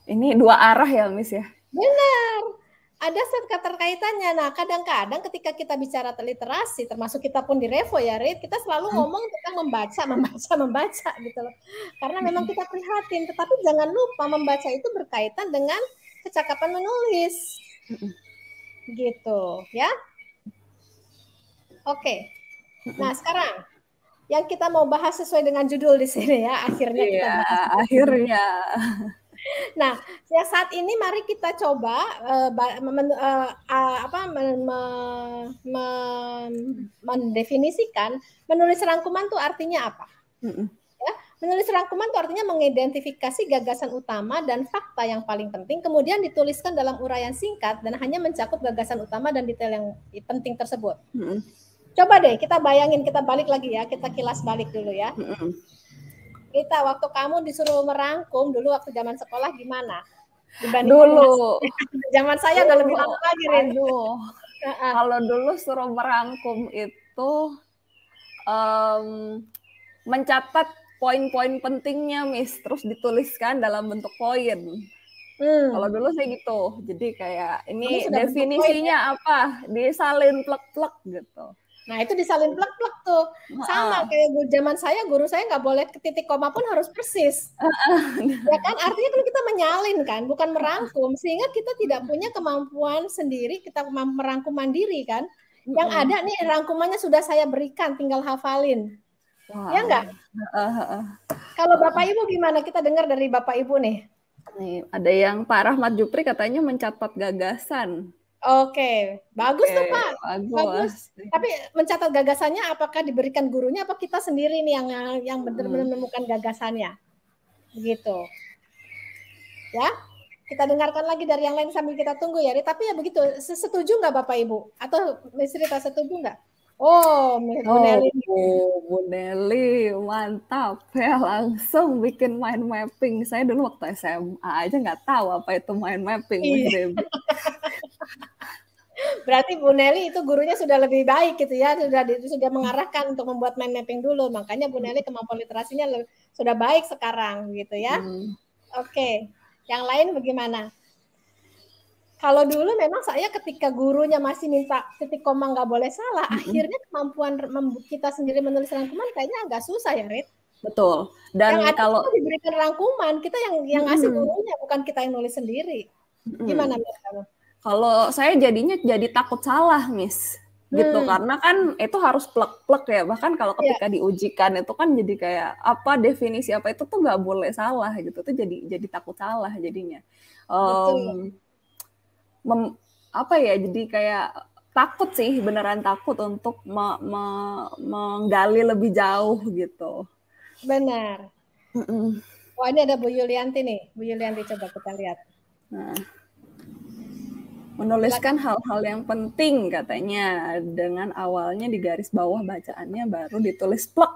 Ini dua arah ya, Miss ya? Benar ada keterkaitannya. Nah, kadang-kadang ketika kita bicara literasi, termasuk kita pun di Revo ya, Rit, kita selalu hmm. ngomong tentang membaca, <laughs> membaca, membaca gitu loh. Karena memang kita prihatin, tetapi jangan lupa membaca itu berkaitan dengan kecakapan menulis. Gitu, ya. Oke. Nah, sekarang yang kita mau bahas sesuai dengan judul di sini ya, akhirnya iya, kita bahas. akhirnya. Nah, ya saat ini mari kita coba uh, men, uh, uh, apa men, me, me, mendefinisikan menulis rangkuman itu artinya apa? Mm -mm. Ya, menulis rangkuman itu artinya mengidentifikasi gagasan utama dan fakta yang paling penting, kemudian dituliskan dalam uraian singkat dan hanya mencakup gagasan utama dan detail yang penting tersebut. Mm -mm. Coba deh kita bayangin kita balik lagi ya, kita kilas balik dulu ya. Mm -mm Rita, waktu kamu disuruh merangkum dulu waktu zaman sekolah gimana? Dibanding dulu. <laughs> zaman saya udah lebih lama lagi, Rindu. Kalau dulu suruh merangkum itu um, mencatat poin-poin pentingnya, Miss, terus dituliskan dalam bentuk poin. Hmm. Kalau dulu saya gitu, jadi kayak ini definisinya ya? apa, disalin plek-plek gitu. Nah itu disalin plek-plek tuh. Sama kayak zaman saya, guru saya nggak boleh ke titik koma pun harus persis. ya kan? Artinya kalau kita menyalin kan, bukan merangkum. Sehingga kita tidak punya kemampuan sendiri, kita merangkum mandiri kan. Yang ada nih rangkumannya sudah saya berikan, tinggal hafalin. Wow. Ya enggak? Kalau Bapak Ibu gimana? Kita dengar dari Bapak Ibu nih. Nih, ada yang Pak Rahmat Jupri katanya mencatat gagasan. Oke, bagus Oke, tuh Pak. Bagus. bagus. Tapi mencatat gagasannya apakah diberikan gurunya apa kita sendiri nih yang yang benar-benar hmm. menemukan gagasannya? Begitu. Ya, kita dengarkan lagi dari yang lain sambil kita tunggu ya. Tapi ya begitu, setuju nggak Bapak Ibu? Atau Miss Rita setuju nggak? Oh, Bu Nelly. Oh, Bu Nelly, mantap ya langsung bikin mind mapping. Saya dulu waktu SMA aja nggak tahu apa itu mind mapping. Iya. <laughs> Berarti Bu Nelly itu gurunya sudah lebih baik gitu ya, sudah sudah mengarahkan untuk membuat mind mapping dulu. Makanya Bu Nelly kemampuan literasinya sudah baik sekarang gitu ya. Hmm. Oke, yang lain bagaimana? Kalau dulu memang saya ketika gurunya masih minta titik koma nggak boleh salah, hmm. akhirnya kemampuan kita sendiri menulis rangkuman kayaknya agak susah ya, Rit. Betul. Dan yang kalau diberikan rangkuman, kita yang yang ngasih gurunya bukan kita yang nulis sendiri. Gimana menurut kamu? Kalau saya jadinya jadi takut salah, Miss. Gitu hmm. karena kan itu harus plek-plek ya. Bahkan kalau iya. ketika yeah. diujikan itu kan jadi kayak apa definisi apa itu tuh nggak boleh salah gitu. Tuh jadi jadi takut salah jadinya. Um, mem, apa ya? Jadi kayak takut sih beneran takut untuk me, me, menggali lebih jauh gitu. Benar. Mm -mm. Wah ini ada Bu Yulianti nih. Bu Yulianti coba kita lihat. Nah menuliskan hal-hal yang penting katanya dengan awalnya di garis bawah bacaannya baru ditulis plek.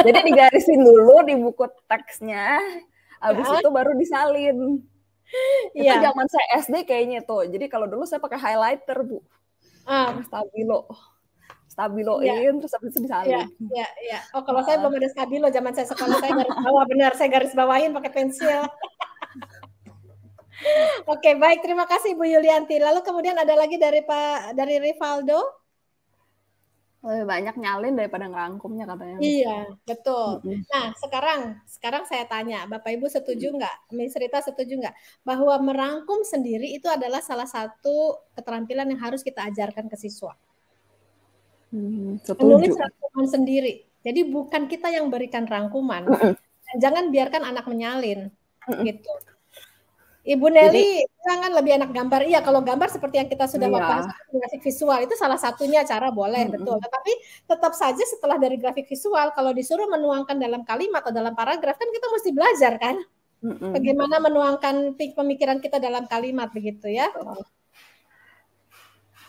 Jadi <laughs> digarisin dulu di buku teksnya, habis ya. itu baru disalin. Itu ya. zaman saya SD kayaknya tuh. Jadi kalau dulu saya pakai highlighter, Bu. Ah. Stabilo. Stabiloin ya. terus habis itu disalin. Iya, iya, ya. Oh, kalau uh. saya belum ada stabilo zaman saya sekolah saya garis bawah benar, saya garis bawahin pakai pensil. <laughs> Oke, baik. Terima kasih Bu Yulianti. Lalu kemudian ada lagi dari Pak dari Rivaldo. Lebih banyak nyalin daripada ngerangkumnya katanya. Iya, betul. Nah, sekarang sekarang saya tanya, Bapak Ibu setuju nggak? Miss Rita setuju nggak bahwa merangkum sendiri itu adalah salah satu keterampilan yang harus kita ajarkan ke siswa? Hmm, Menulis rangkuman sendiri. Jadi bukan kita yang berikan rangkuman. Mm -hmm. Jangan biarkan anak menyalin, gitu. Ibu Nelly jangan lebih enak gambar. Iya, kalau gambar seperti yang kita sudah iya. bahas grafik visual itu salah satunya cara boleh mm -hmm. betul. Tetapi tetap saja setelah dari grafik visual kalau disuruh menuangkan dalam kalimat atau dalam paragraf kan kita mesti belajar kan. Mm -hmm. Bagaimana menuangkan pemikiran kita dalam kalimat begitu ya. Oh.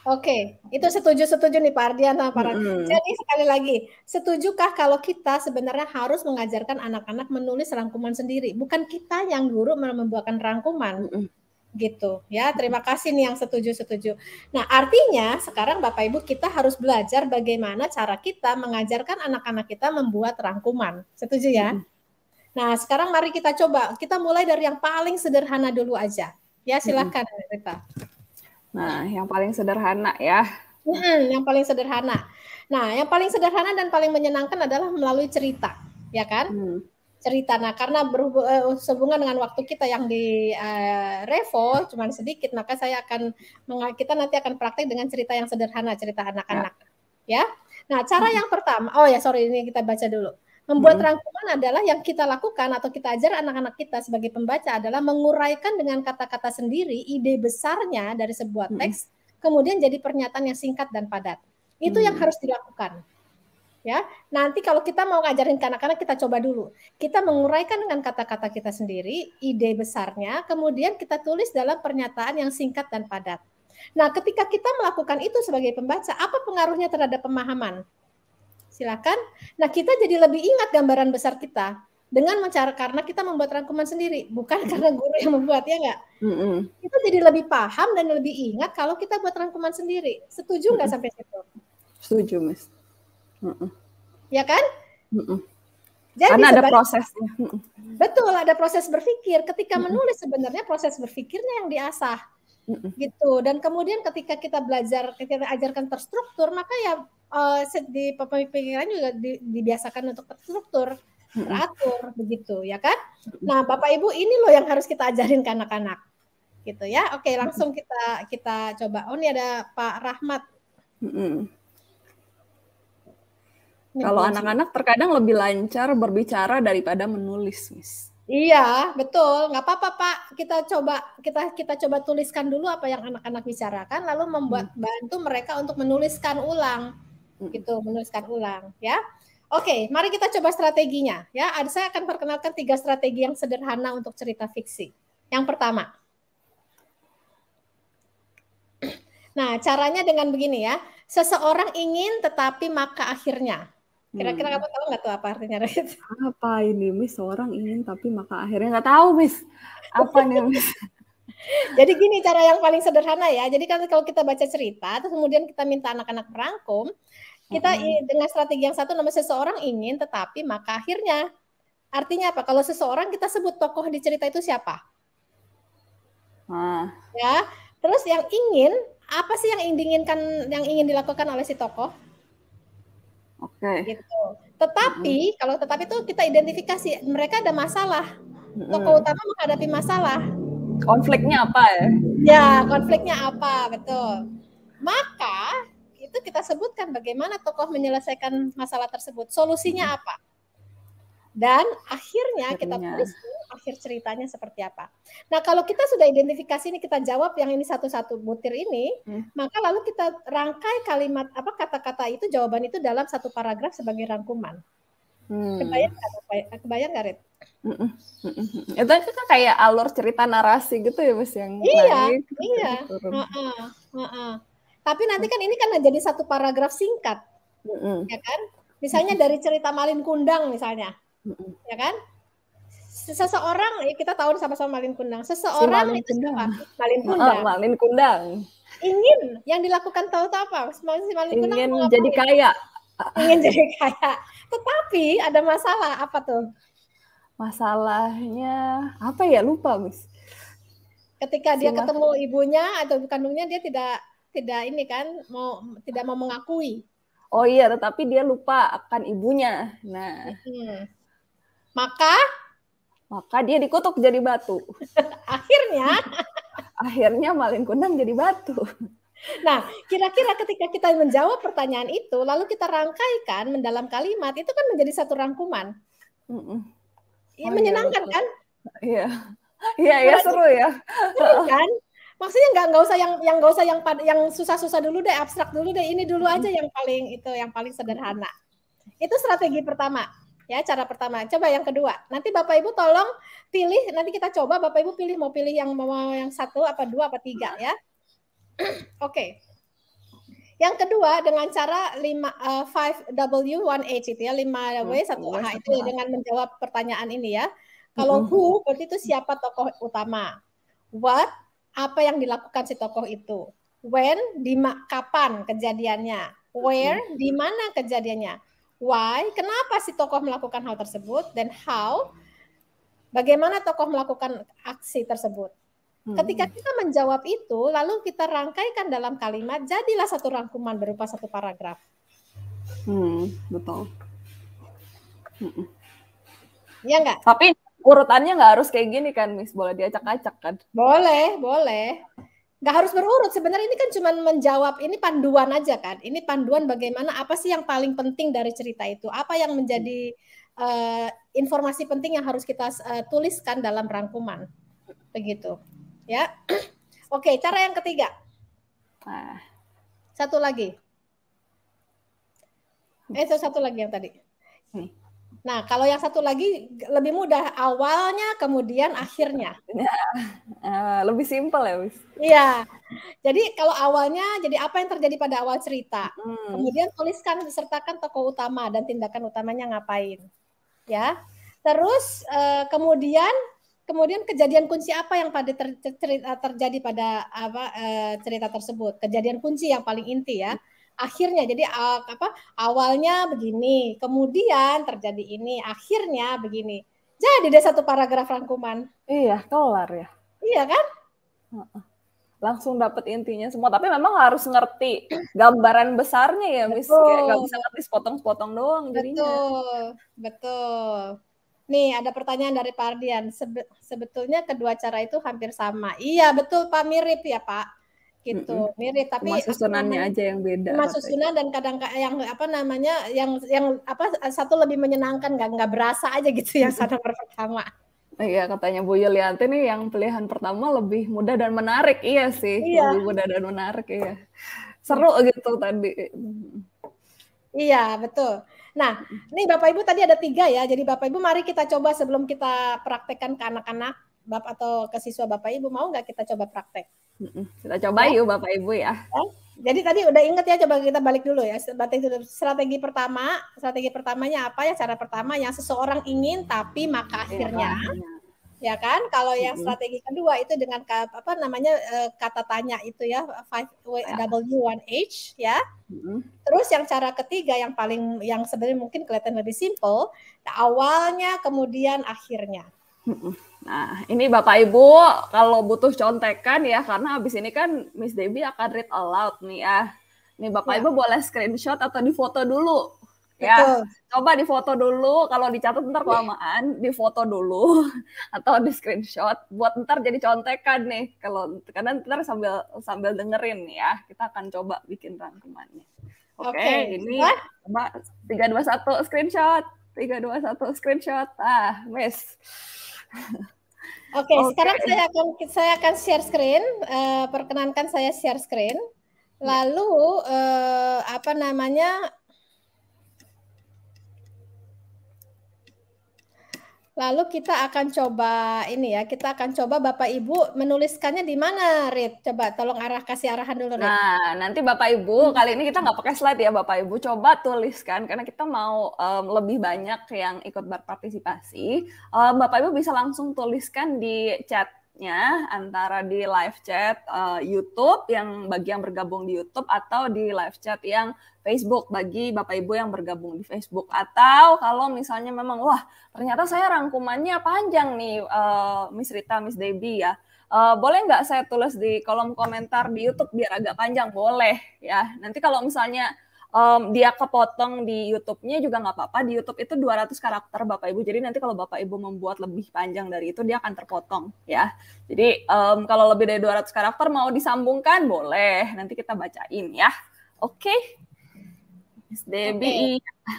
Oke, itu setuju-setuju nih Pak Ardian Pak mm-hmm. Jadi sekali lagi, setujukah kalau kita sebenarnya harus mengajarkan anak-anak menulis rangkuman sendiri, bukan kita yang guru membuatkan rangkuman, mm-hmm. gitu ya. Terima kasih nih yang setuju-setuju. Nah, artinya sekarang Bapak Ibu kita harus belajar bagaimana cara kita mengajarkan anak-anak kita membuat rangkuman. Setuju ya? Mm-hmm. Nah, sekarang mari kita coba. Kita mulai dari yang paling sederhana dulu aja. Ya, silakan mm-hmm. Rita. Nah, yang paling sederhana ya. Hmm, yang paling sederhana. Nah, yang paling sederhana dan paling menyenangkan adalah melalui cerita, ya kan? Hmm. Cerita. Nah, karena berhubungan eh, dengan waktu kita yang di uh, Revo cuma sedikit, maka saya akan kita nanti akan praktek dengan cerita yang sederhana, cerita anak-anak, ya. ya. Nah, cara hmm. yang pertama, oh ya sorry ini kita baca dulu. Membuat hmm. rangkuman adalah yang kita lakukan atau kita ajar anak-anak kita sebagai pembaca adalah menguraikan dengan kata-kata sendiri ide besarnya dari sebuah teks, hmm. kemudian jadi pernyataan yang singkat dan padat. Itu hmm. yang harus dilakukan. Ya, nanti kalau kita mau ngajarin ke anak-anak kita coba dulu. Kita menguraikan dengan kata-kata kita sendiri ide besarnya, kemudian kita tulis dalam pernyataan yang singkat dan padat. Nah, ketika kita melakukan itu sebagai pembaca, apa pengaruhnya terhadap pemahaman? Silakan. Nah, kita jadi lebih ingat gambaran besar kita dengan mencari karena kita membuat rangkuman sendiri, bukan karena guru yang membuat ya enggak. Mm-hmm. Kita jadi lebih paham dan lebih ingat kalau kita buat rangkuman sendiri. Setuju nggak mm-hmm. sampai situ? Setuju, Miss. Mm-mm. Ya kan? Mm-mm. Jadi Karena ada prosesnya. Betul, ada proses berpikir. Ketika menulis sebenarnya proses berpikirnya yang diasah gitu. Dan kemudian ketika kita belajar kita ajarkan terstruktur maka ya uh, di pemikiran juga di, dibiasakan untuk terstruktur teratur begitu ya kan? Nah bapak ibu ini loh yang harus kita ajarin ke anak-anak. Gitu ya. Oke langsung kita kita coba. Oh ini ada Pak Rahmat. Kalau anak-anak terkadang lebih lancar berbicara daripada menulis, Miss. Iya, betul. Nggak apa-apa, Pak. Kita coba kita kita coba tuliskan dulu apa yang anak-anak bicarakan, lalu membuat hmm. bantu mereka untuk menuliskan ulang, hmm. gitu, menuliskan ulang, ya. Oke, mari kita coba strateginya, ya. Ada saya akan perkenalkan tiga strategi yang sederhana untuk cerita fiksi. Yang pertama, <clears throat> nah caranya dengan begini ya. Seseorang ingin, tetapi maka akhirnya. Kira-kira hmm. kamu tahu nggak tuh apa artinya Red? Apa ini Miss? Seorang ingin tapi maka akhirnya nggak tahu Miss. Apa nih Miss? <laughs> Jadi gini cara yang paling sederhana ya. Jadi kan kalau kita baca cerita, terus kemudian kita minta anak-anak merangkum, kita hmm. dengan strategi yang satu namanya seseorang ingin, tetapi maka akhirnya artinya apa? Kalau seseorang kita sebut tokoh di cerita itu siapa? Ah. Ya. Terus yang ingin apa sih yang diinginkan yang ingin dilakukan oleh si tokoh? Okay. Gitu. Tetapi mm -hmm. kalau tetapi itu kita identifikasi mereka ada masalah. Tokoh utama menghadapi masalah. Konfliknya apa ya? Ya, konfliknya apa, betul. Maka itu kita sebutkan bagaimana tokoh menyelesaikan masalah tersebut. Solusinya apa? Dan akhirnya, akhirnya. kita tulis akhir ceritanya seperti apa. Nah, kalau kita sudah identifikasi ini kita jawab yang ini satu-satu butir ini, hmm. maka lalu kita rangkai kalimat apa kata-kata itu jawaban itu dalam satu paragraf sebagai rangkuman. Hmm. Kebayang nggak? Kebayang nggak, Red? Itu kan kayak alur cerita narasi gitu ya, Mas yang Iya, naik, iya. Uh -uh, uh -uh. Tapi nanti kan ini kan jadi satu paragraf singkat, mm -hmm. ya kan? Misalnya dari cerita Malin Kundang misalnya, mm -hmm. ya kan? Seseorang ya kita tahu sama-sama Malin Kundang. Seseorang si Malin itu Kundang. siapa? Malin Kundang. Oh, Malin Kundang. Ingin yang dilakukan tahu tahu apa? Si Malin Kundang ingin jadi kaya. Ingin jadi kaya. Tetapi ada masalah apa tuh? Masalahnya apa ya? Lupa, Miss. Ketika dia ketemu ibunya atau kandungnya dia tidak tidak ini kan mau tidak mau mengakui. Oh iya, tetapi dia lupa akan ibunya. Nah, hmm. maka maka dia dikutuk jadi batu. <laughs> Akhirnya <laughs> akhirnya Malin Kundang jadi batu. <laughs> Nah, kira-kira ketika kita menjawab pertanyaan itu, lalu kita rangkaikan mendalam kalimat, itu kan menjadi satu rangkuman. Mm -mm. Ya, oh, menyenangkan iya, kan? Iya, iya, iya seru ya. Seru kan? Maksudnya nggak nggak usah yang yang nggak usah yang yang susah-susah dulu deh, abstrak dulu deh. Ini dulu aja yang paling itu yang paling sederhana. Itu strategi pertama. Ya, cara pertama. Coba yang kedua. Nanti Bapak Ibu tolong pilih, nanti kita coba Bapak Ibu pilih mau pilih yang mau yang satu apa dua apa tiga ya. <clears throat> Oke. Okay. Yang kedua dengan cara 5 uh, 5W 1H itu ya, 5W 1H itu ya, dengan menjawab pertanyaan ini ya. Kalau who berarti itu siapa tokoh utama. What apa yang dilakukan si tokoh itu. When di kapan kejadiannya. Where di mana kejadiannya why, kenapa si tokoh melakukan hal tersebut, dan how, bagaimana tokoh melakukan aksi tersebut. Hmm. Ketika kita menjawab itu, lalu kita rangkaikan dalam kalimat, jadilah satu rangkuman berupa satu paragraf. Hmm, betul. Hmm. Ya enggak? Tapi urutannya nggak harus kayak gini kan, Miss? Boleh diacak-acak kan? Boleh, boleh nggak harus berurut sebenarnya ini kan cuma menjawab ini panduan aja kan ini panduan bagaimana apa sih yang paling penting dari cerita itu apa yang menjadi uh, informasi penting yang harus kita uh, tuliskan dalam rangkuman. Begitu. Ya. <clears throat> Oke, cara yang ketiga. Satu lagi. Eh, itu satu lagi yang tadi. Hmm. Nah, kalau yang satu lagi lebih mudah awalnya kemudian akhirnya. Uh, lebih simpel ya, Wis. Iya. Jadi kalau awalnya jadi apa yang terjadi pada awal cerita. Hmm. Kemudian tuliskan sertakan tokoh utama dan tindakan utamanya ngapain. Ya. Terus uh, kemudian kemudian kejadian kunci apa yang pada ter, ter, terjadi pada apa uh, cerita tersebut? Kejadian kunci yang paling inti ya akhirnya jadi uh, apa awalnya begini kemudian terjadi ini akhirnya begini. Jadi deh satu paragraf rangkuman. Iya kelar ya. Iya kan? Langsung dapat intinya semua tapi memang harus ngerti gambaran besarnya ya mis kayak nggak bisa ngerti sepotong-sepotong doang jadinya. Betul betul. Nih ada pertanyaan dari Pak Ardian Sebe sebetulnya kedua cara itu hampir sama. Iya betul Pak. Mirip ya Pak gitu mm -hmm. mirip tapi cuma susunannya namanya, aja yang beda cuma susunan dan kadang yang apa namanya yang yang apa satu lebih menyenangkan nggak nggak berasa aja gitu yang satu <laughs> pertama. Iya katanya Bu Yulianti nih yang pilihan pertama lebih mudah dan menarik iya sih iya. lebih mudah dan menarik iya. Seru gitu tadi iya betul. Nah nih Bapak Ibu tadi ada tiga ya jadi Bapak Ibu mari kita coba sebelum kita praktekkan ke anak-anak Bapak atau ke siswa Bapak Ibu mau nggak kita coba praktek kita coba ya. yuk Bapak Ibu ya. ya. Jadi tadi udah inget ya coba kita balik dulu ya. Strategi pertama, strategi pertamanya apa ya? Cara pertama yang seseorang ingin tapi maka iya, akhirnya ya, kan? Kalau yang strategi kedua itu dengan apa namanya eh, kata tanya itu ya 5W1H ya. Terus yang cara ketiga yang paling yang sebenarnya mungkin kelihatan lebih simple, awalnya kemudian akhirnya. Nah, ini Bapak Ibu kalau butuh contekan ya karena habis ini kan Miss Debbie akan read aloud nih ya. Ini Bapak ya. Ibu boleh screenshot atau difoto dulu. Ya, Betul. coba difoto dulu. Kalau dicatat ntar kelamaan, difoto dulu <laughs> atau di screenshot buat ntar jadi contekan nih. Kalau karena ntar sambil sambil dengerin ya, kita akan coba bikin rangkumannya. Oke, okay, ini coba tiga dua satu screenshot, tiga dua satu screenshot. Ah, Miss. <laughs> Oke, okay, okay. sekarang saya akan saya akan share screen. Uh, perkenankan saya share screen. Lalu uh, apa namanya? Lalu kita akan coba ini ya, kita akan coba Bapak Ibu menuliskannya di mana, Rit? Coba tolong arah kasih arahan dulu, Rit. Nah, nanti Bapak Ibu kali ini kita nggak pakai slide ya, Bapak Ibu. Coba tuliskan karena kita mau um, lebih banyak yang ikut berpartisipasi. Um, Bapak Ibu bisa langsung tuliskan di chat chatnya antara di live chat uh, YouTube yang bagi yang bergabung di YouTube atau di live chat yang Facebook bagi Bapak Ibu yang bergabung di Facebook atau kalau misalnya memang wah ternyata saya rangkumannya panjang nih uh, Miss Rita, Miss Debbie ya. Uh, boleh nggak saya tulis di kolom komentar di YouTube biar agak panjang? Boleh ya. Nanti kalau misalnya um, dia kepotong di YouTube-nya juga nggak apa-apa. Di YouTube itu 200 karakter Bapak Ibu. Jadi nanti kalau Bapak Ibu membuat lebih panjang dari itu dia akan terpotong ya. Jadi um, kalau lebih dari 200 karakter mau disambungkan boleh. Nanti kita bacain ya. Oke. Okay. Miss Debbie. Okay.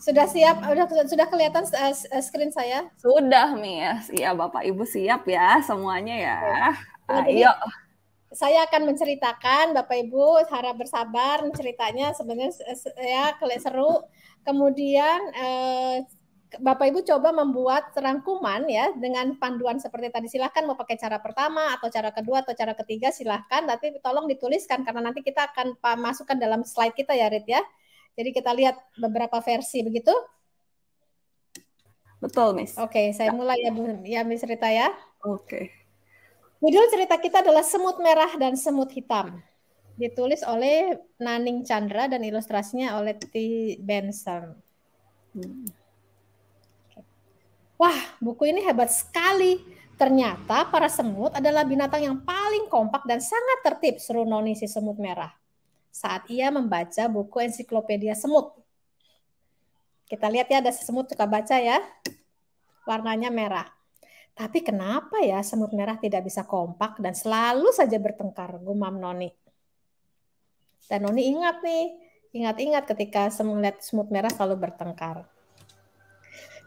Sudah siap? Sudah sudah kelihatan uh, screen saya? Sudah, Miss. Iya, Bapak Ibu siap ya semuanya ya. Okay. Ayo saya akan menceritakan Bapak Ibu harap bersabar ceritanya sebenarnya ya seru. Kemudian eh, Bapak Ibu coba membuat rangkuman ya dengan panduan seperti tadi silahkan mau pakai cara pertama atau cara kedua atau cara ketiga silahkan tapi tolong dituliskan karena nanti kita akan masukkan dalam slide kita ya Rit ya. Jadi kita lihat beberapa versi begitu. Betul, Miss. Oke, okay, saya ya. mulai ya Bu ya Miss Rita ya. Oke. Okay. Judul cerita kita adalah Semut Merah dan Semut Hitam. Ditulis oleh Naning Chandra dan ilustrasinya oleh T. Benson. Wah, buku ini hebat sekali. Ternyata para semut adalah binatang yang paling kompak dan sangat tertib, seru Noni si semut merah. Saat ia membaca buku ensiklopedia semut. Kita lihat ya, ada semut suka baca ya. Warnanya merah. Tapi kenapa ya semut merah tidak bisa kompak dan selalu saja bertengkar, gumam Noni. Dan Noni ingat nih, ingat-ingat ketika melihat semut merah selalu bertengkar.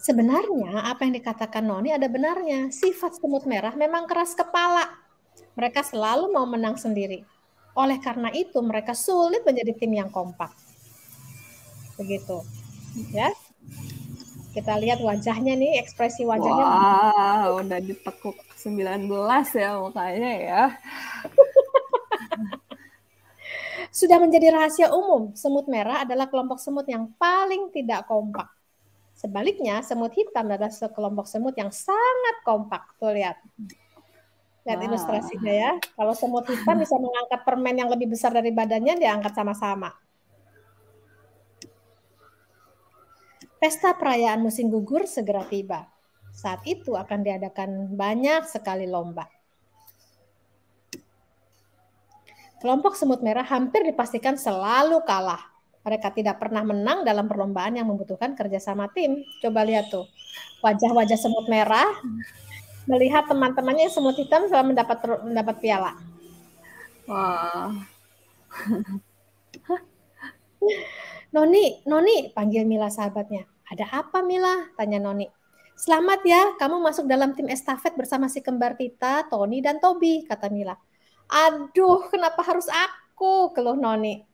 Sebenarnya apa yang dikatakan Noni ada benarnya. Sifat semut merah memang keras kepala. Mereka selalu mau menang sendiri. Oleh karena itu mereka sulit menjadi tim yang kompak. Begitu. Ya. Kita lihat wajahnya nih, ekspresi wajahnya. Wow, udah ditekuk 19 ya mukanya ya. <laughs> Sudah menjadi rahasia umum, semut merah adalah kelompok semut yang paling tidak kompak. Sebaliknya, semut hitam adalah sekelompok semut yang sangat kompak. Tuh lihat. Lihat wow. ilustrasinya ya. Kalau semut hitam bisa mengangkat permen yang lebih besar dari badannya, dia angkat sama-sama. Pesta perayaan musim gugur segera tiba. Saat itu akan diadakan banyak sekali lomba. Kelompok semut merah hampir dipastikan selalu kalah. Mereka tidak pernah menang dalam perlombaan yang membutuhkan kerjasama tim. Coba lihat tuh, wajah-wajah semut merah melihat teman-temannya yang semut hitam selalu mendapat mendapat piala. Wah. <laughs> Noni, Noni, panggil Mila sahabatnya. Ada apa Mila? Tanya Noni. Selamat ya, kamu masuk dalam tim estafet bersama si kembar Tita, Tony, dan Tobi, kata Mila. Aduh, kenapa harus aku? Keluh Noni.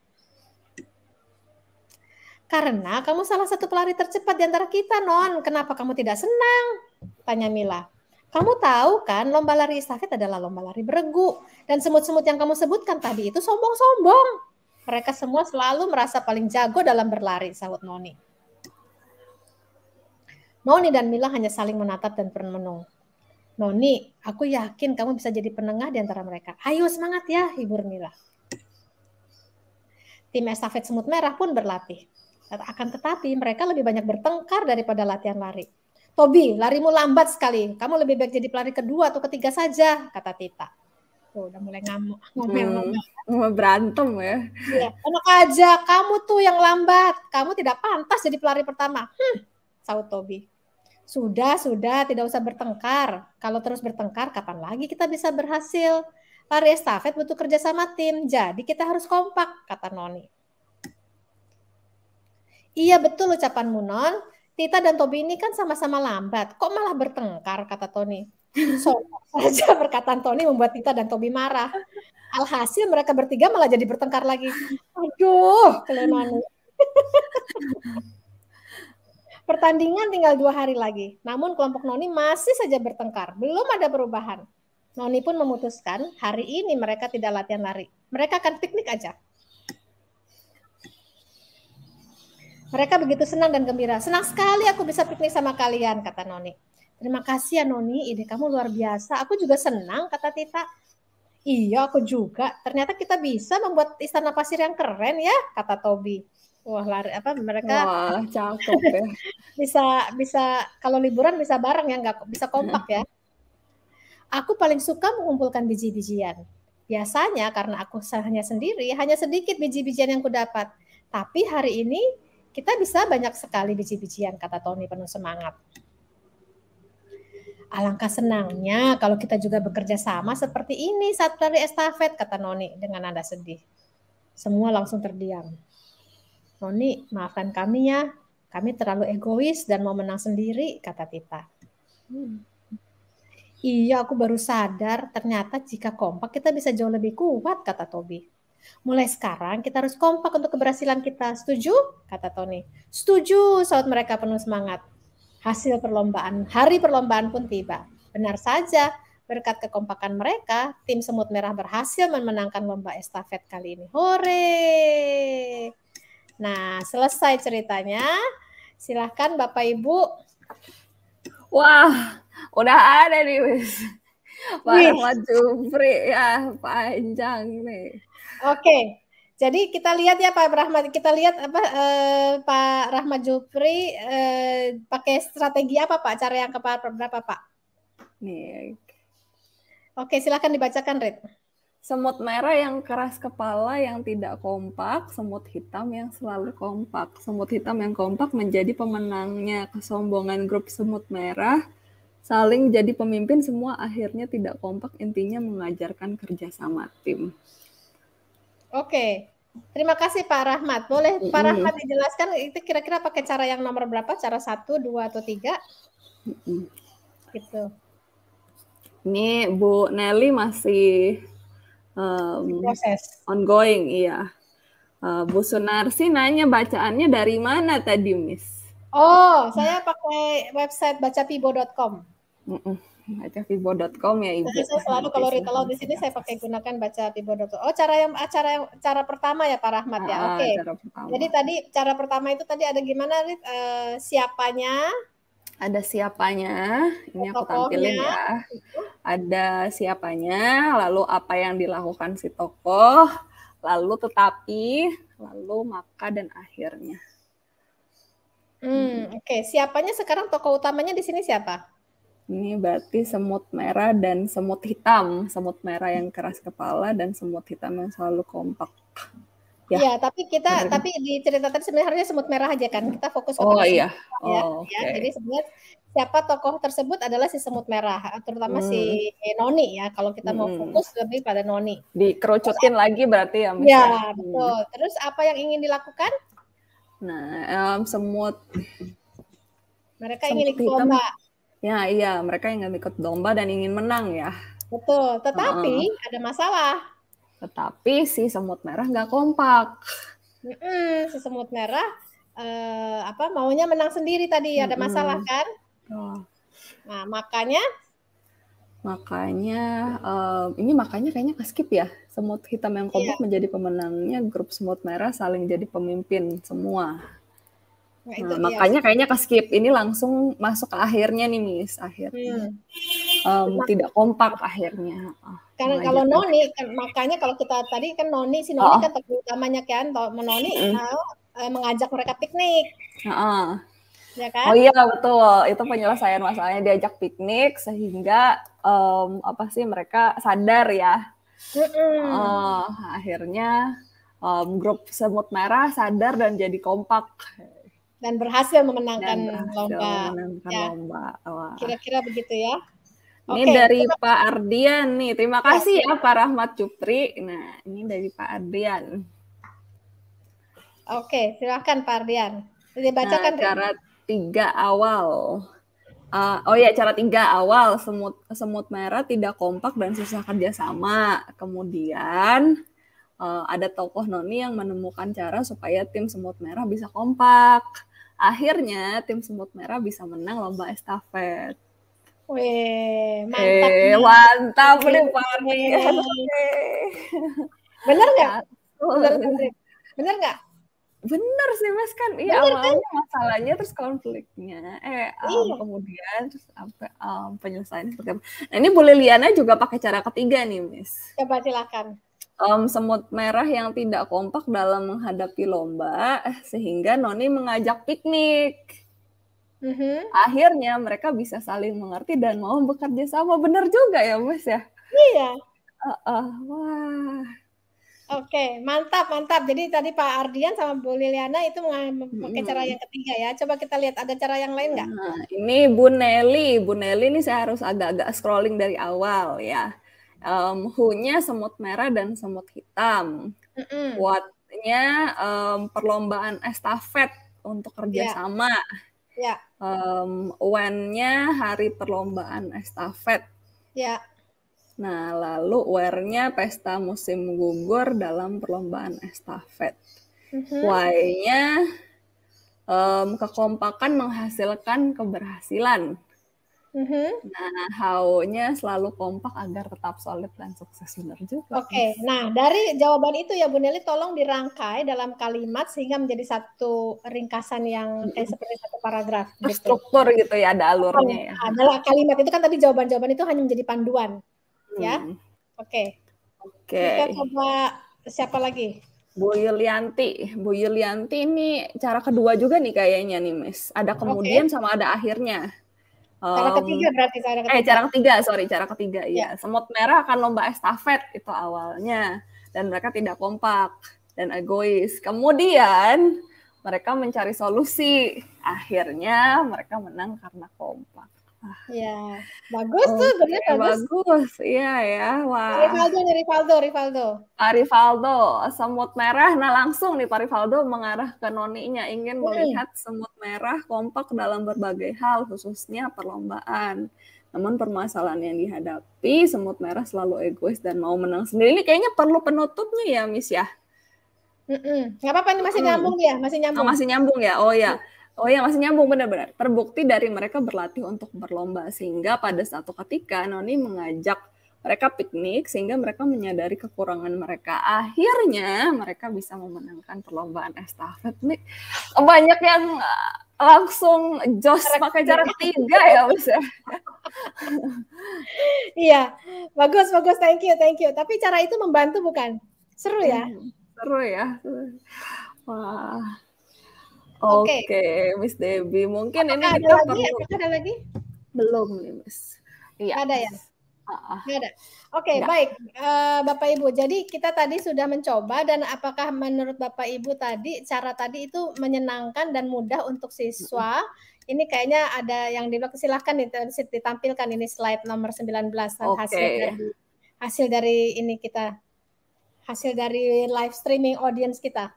Karena kamu salah satu pelari tercepat di antara kita, Non. Kenapa kamu tidak senang? Tanya Mila. Kamu tahu kan, lomba lari estafet adalah lomba lari beregu. Dan semut-semut yang kamu sebutkan tadi itu sombong-sombong. Mereka semua selalu merasa paling jago dalam berlari, sahut Noni. Noni dan Mila hanya saling menatap dan menung. Noni, aku yakin kamu bisa jadi penengah di antara mereka. Ayo semangat ya, hibur Mila. Tim estafet semut merah pun berlatih. Akan tetapi mereka lebih banyak bertengkar daripada latihan lari. Tobi, larimu lambat sekali. Kamu lebih baik jadi pelari kedua atau ketiga saja, kata Tita. Tuh, udah mulai ngamuk, ngomel-ngomel. Hmm, berantem ya. Iya, enak aja. Kamu tuh yang lambat. Kamu tidak pantas jadi pelari pertama. Hmm, saut Tobi. Sudah, sudah, tidak usah bertengkar. Kalau terus bertengkar, kapan lagi kita bisa berhasil? Lari estafet butuh kerja sama tim, jadi kita harus kompak, kata Noni. Iya betul ucapan Non. Tita dan Tobi ini kan sama-sama lambat. Kok malah bertengkar, kata Tony. So, saja perkataan Tony membuat Tita dan Tobi marah. Alhasil mereka bertiga malah jadi bertengkar lagi. Aduh, kalian Pertandingan tinggal dua hari lagi. Namun kelompok Noni masih saja bertengkar. Belum ada perubahan. Noni pun memutuskan hari ini mereka tidak latihan lari. Mereka akan piknik aja. Mereka begitu senang dan gembira. Senang sekali aku bisa piknik sama kalian, kata Noni. Terima kasih ya Noni, ide kamu luar biasa. Aku juga senang, kata Tita. Iya, aku juga. Ternyata kita bisa membuat istana pasir yang keren ya, kata Tobi. Wah, lari apa mereka Wah, cakep ya. <laughs> bisa bisa kalau liburan bisa bareng ya, nggak bisa kompak ya. Aku paling suka mengumpulkan biji-bijian. Biasanya karena aku hanya sendiri, hanya sedikit biji-bijian yang kudapat. Tapi hari ini kita bisa banyak sekali biji-bijian, kata Tony penuh semangat. Alangkah senangnya kalau kita juga bekerja sama seperti ini saat lari estafet, kata Noni dengan nada sedih. Semua langsung terdiam. Noni, maafkan kami ya. Kami terlalu egois dan mau menang sendiri, kata Tita. Hmm. Iya, aku baru sadar ternyata jika kompak kita bisa jauh lebih kuat, kata Tobi. Mulai sekarang kita harus kompak untuk keberhasilan kita. Setuju? Kata Tony. Setuju, saat mereka penuh semangat. Hasil perlombaan, hari perlombaan pun tiba. Benar saja, berkat kekompakan mereka, tim Semut Merah berhasil memenangkan lomba estafet kali ini. Hore! Nah, selesai ceritanya. Silahkan Bapak Ibu. Wah, udah ada nih, Wis. Pak Jufri ya panjang nih. Oke. Jadi kita lihat ya Pak Rahmat, kita lihat apa eh, Pak Rahmat Jufri eh, pakai strategi apa Pak? Cara yang keempat berapa Pak? Nih. Oke, silakan dibacakan Red. Semut merah yang keras kepala yang tidak kompak, semut hitam yang selalu kompak. Semut hitam yang kompak menjadi pemenangnya. Kesombongan grup semut merah saling jadi pemimpin semua akhirnya tidak kompak intinya mengajarkan kerjasama tim. Oke, Terima kasih Pak Rahmat. Boleh Pak Rahmat dijelaskan itu kira-kira pakai cara yang nomor berapa? Cara satu, dua atau tiga? Gitu. Ini Bu Nelly masih um, proses ongoing, iya. Uh, Bu Sunarsi nanya bacaannya dari mana tadi, Miss? Oh, saya pakai website bacapibo.com. Mm -mm bacavibo.com ya ibu. Jadi saya selalu kalau retail di sini saya pakai gunakan bacavibo.com. Oh cara yang acara yang cara pertama ya Pak Rahmat ya. Ah, Oke. Okay. Jadi tadi cara pertama itu tadi ada gimana Rit? Uh, siapanya? Ada siapanya. Ini aku tampilin ya. Ada siapanya, lalu apa yang dilakukan si tokoh, lalu tetapi, lalu maka dan akhirnya. Hmm, oke. Okay. Siapanya sekarang tokoh utamanya di sini siapa? Ini berarti semut merah dan semut hitam. Semut merah yang keras kepala dan semut hitam yang selalu kompak. Ya, ya tapi kita Benar. tapi di cerita tadi sebenarnya semut merah aja kan. Kita fokus Oh iya. Ya, oh, ya. Okay. Jadi sebenarnya siapa tokoh tersebut adalah si semut merah, terutama hmm. si Noni ya. Kalau kita hmm. mau fokus lebih pada Noni. Dikerucutin Terus, lagi berarti ya. Misalnya. Ya, hmm. betul. Terus apa yang ingin dilakukan? Nah, um, semut mereka semut ingin lomba. Ya, iya, mereka ingin ikut domba dan ingin menang ya. Betul, tetapi uh, ada masalah. Tetapi si semut merah nggak kompak. Mm-mm, si semut merah uh, apa maunya menang sendiri tadi ada masalah kan? Oh. Nah makanya makanya uh, ini makanya kayaknya ke skip ya semut hitam yang kompak iya. menjadi pemenangnya grup semut merah saling jadi pemimpin semua Nah, nah, makanya kayaknya ke skip ini langsung masuk ke akhirnya nih Miss akhirnya hmm. um, tidak kompak akhirnya oh, karena kalau Noni kan, makanya kalau kita tadi kan Noni si Noni oh. kan utamanya kan Noni mm. uh, mengajak mereka piknik uh. ya kan? oh iya betul itu penyelesaian masalahnya diajak piknik sehingga um, apa sih mereka sadar ya mm -mm. Uh, akhirnya um, grup semut merah sadar dan jadi kompak dan berhasil memenangkan dan berhasil lomba. Memenangkan ya. lomba. Kira-kira begitu ya. Ini okay, dari terima... Pak Ardian nih. Terima kasih ya, ya Pak Rahmat Cupri. Nah, ini dari Pak Ardian. Oke, silakan Pak Ardian. Dibacakan nah, cara tiga awal. Uh, oh ya, cara tiga awal semut semut merah tidak kompak dan susah kerjasama. Kemudian uh, ada tokoh noni yang menemukan cara supaya tim semut merah bisa kompak akhirnya tim semut merah bisa menang lomba estafet. Wih, mantap. Eh, mantap nih Pak Bener nggak? Bener, bener nggak? Bener sih Mas kan. Iya awalnya kan? masalahnya terus konfliknya. Eh um, iya. kemudian terus apa um, penyelesaian seperti apa. Nah, ini Bu Liliana juga pakai cara ketiga nih, Miss. Coba silakan um, semut merah yang tidak kompak dalam menghadapi lomba, sehingga Noni mengajak piknik. Mm-hmm. Akhirnya mereka bisa saling mengerti dan mau bekerja sama. Benar juga ya, Mas ya? Iya. Uh, uh, wah. Oke, mantap, mantap. Jadi tadi Pak Ardian sama Bu Liliana itu memakai hmm. cara yang ketiga ya. Coba kita lihat ada cara yang lain nggak? Nah, ini Bu Nelly. Bu Nelly ini saya harus agak-agak scrolling dari awal ya um, Who-nya semut merah dan semut hitam. Mm-hmm. What-nya um, perlombaan estafet untuk kerjasama. Yeah. Yeah. Um, when-nya hari perlombaan estafet. Ya. Yeah. Nah, lalu where-nya pesta musim gugur dalam perlombaan estafet. Mm-hmm. Why-nya um, kekompakan menghasilkan keberhasilan. Mm-hmm. Nah, how-nya selalu kompak agar tetap solid dan sukses benar juga. Oke, okay. nah dari jawaban itu ya Bu Nelly tolong dirangkai dalam kalimat sehingga menjadi satu ringkasan yang mm-hmm. eh, seperti satu paragraf. Gitu. Struktur gitu ya, ada alurnya ya. Adalah kalimat itu kan tadi jawaban-jawaban itu hanya menjadi panduan, ya. hmm. ya. Oke. Okay. Oke. Okay. Kita coba siapa lagi? Bu Yulianti, Bu Yulianti ini cara kedua juga nih kayaknya nih, Miss. Ada kemudian okay. sama ada akhirnya. Cara ketiga berarti cara ketiga. Eh, cara ketiga, sorry, cara ketiga. Iya, ya. semut merah akan lomba estafet itu awalnya dan mereka tidak kompak dan egois. Kemudian mereka mencari solusi. Akhirnya mereka menang karena kompak. Ya, bagus tuh, benar bagus. Bagus, iya ya. Wah. Rivaldo nih, Rivaldo, Rivaldo. Ah, Rivaldo, semut merah. Nah langsung nih Pak Rivaldo mengarah ke noninya ingin hmm. melihat semut merah kompak dalam berbagai hal, khususnya perlombaan. Namun permasalahan yang dihadapi, semut merah selalu egois dan mau menang sendiri. Ini kayaknya perlu penutupnya ya, Miss ya? Mm -mm. Gak apa-apa, ini masih nyambung dia, masih nyambung. Oh, masih nyambung ya? Oh ya. Oh ya masih nyambung benar-benar. Terbukti dari mereka berlatih untuk berlomba sehingga pada satu ketika Noni mengajak mereka piknik sehingga mereka menyadari kekurangan mereka. Akhirnya mereka bisa memenangkan perlombaan estafet nih. Banyak yang eh, langsung jos pakai cara tiga ya Mas ya. iya, bagus bagus thank you thank you. Tapi cara itu membantu bukan? Seru ya? Hmm, seru ya. Wah. Oke, okay. Miss Debbie. Mungkin Apakah ini kita ada perlu. Lagi? Apakah ada lagi? Belum nih, Miss. Iya. Ada ya. Uh, ada. Oke, okay, baik, uh, Bapak Ibu. Jadi kita tadi sudah mencoba dan apakah menurut Bapak Ibu tadi cara tadi itu menyenangkan dan mudah untuk siswa? Ini kayaknya ada yang di silahkan ditampilkan ini slide nomor 19 okay. hasil dari hasil dari ini kita hasil dari live streaming audience kita.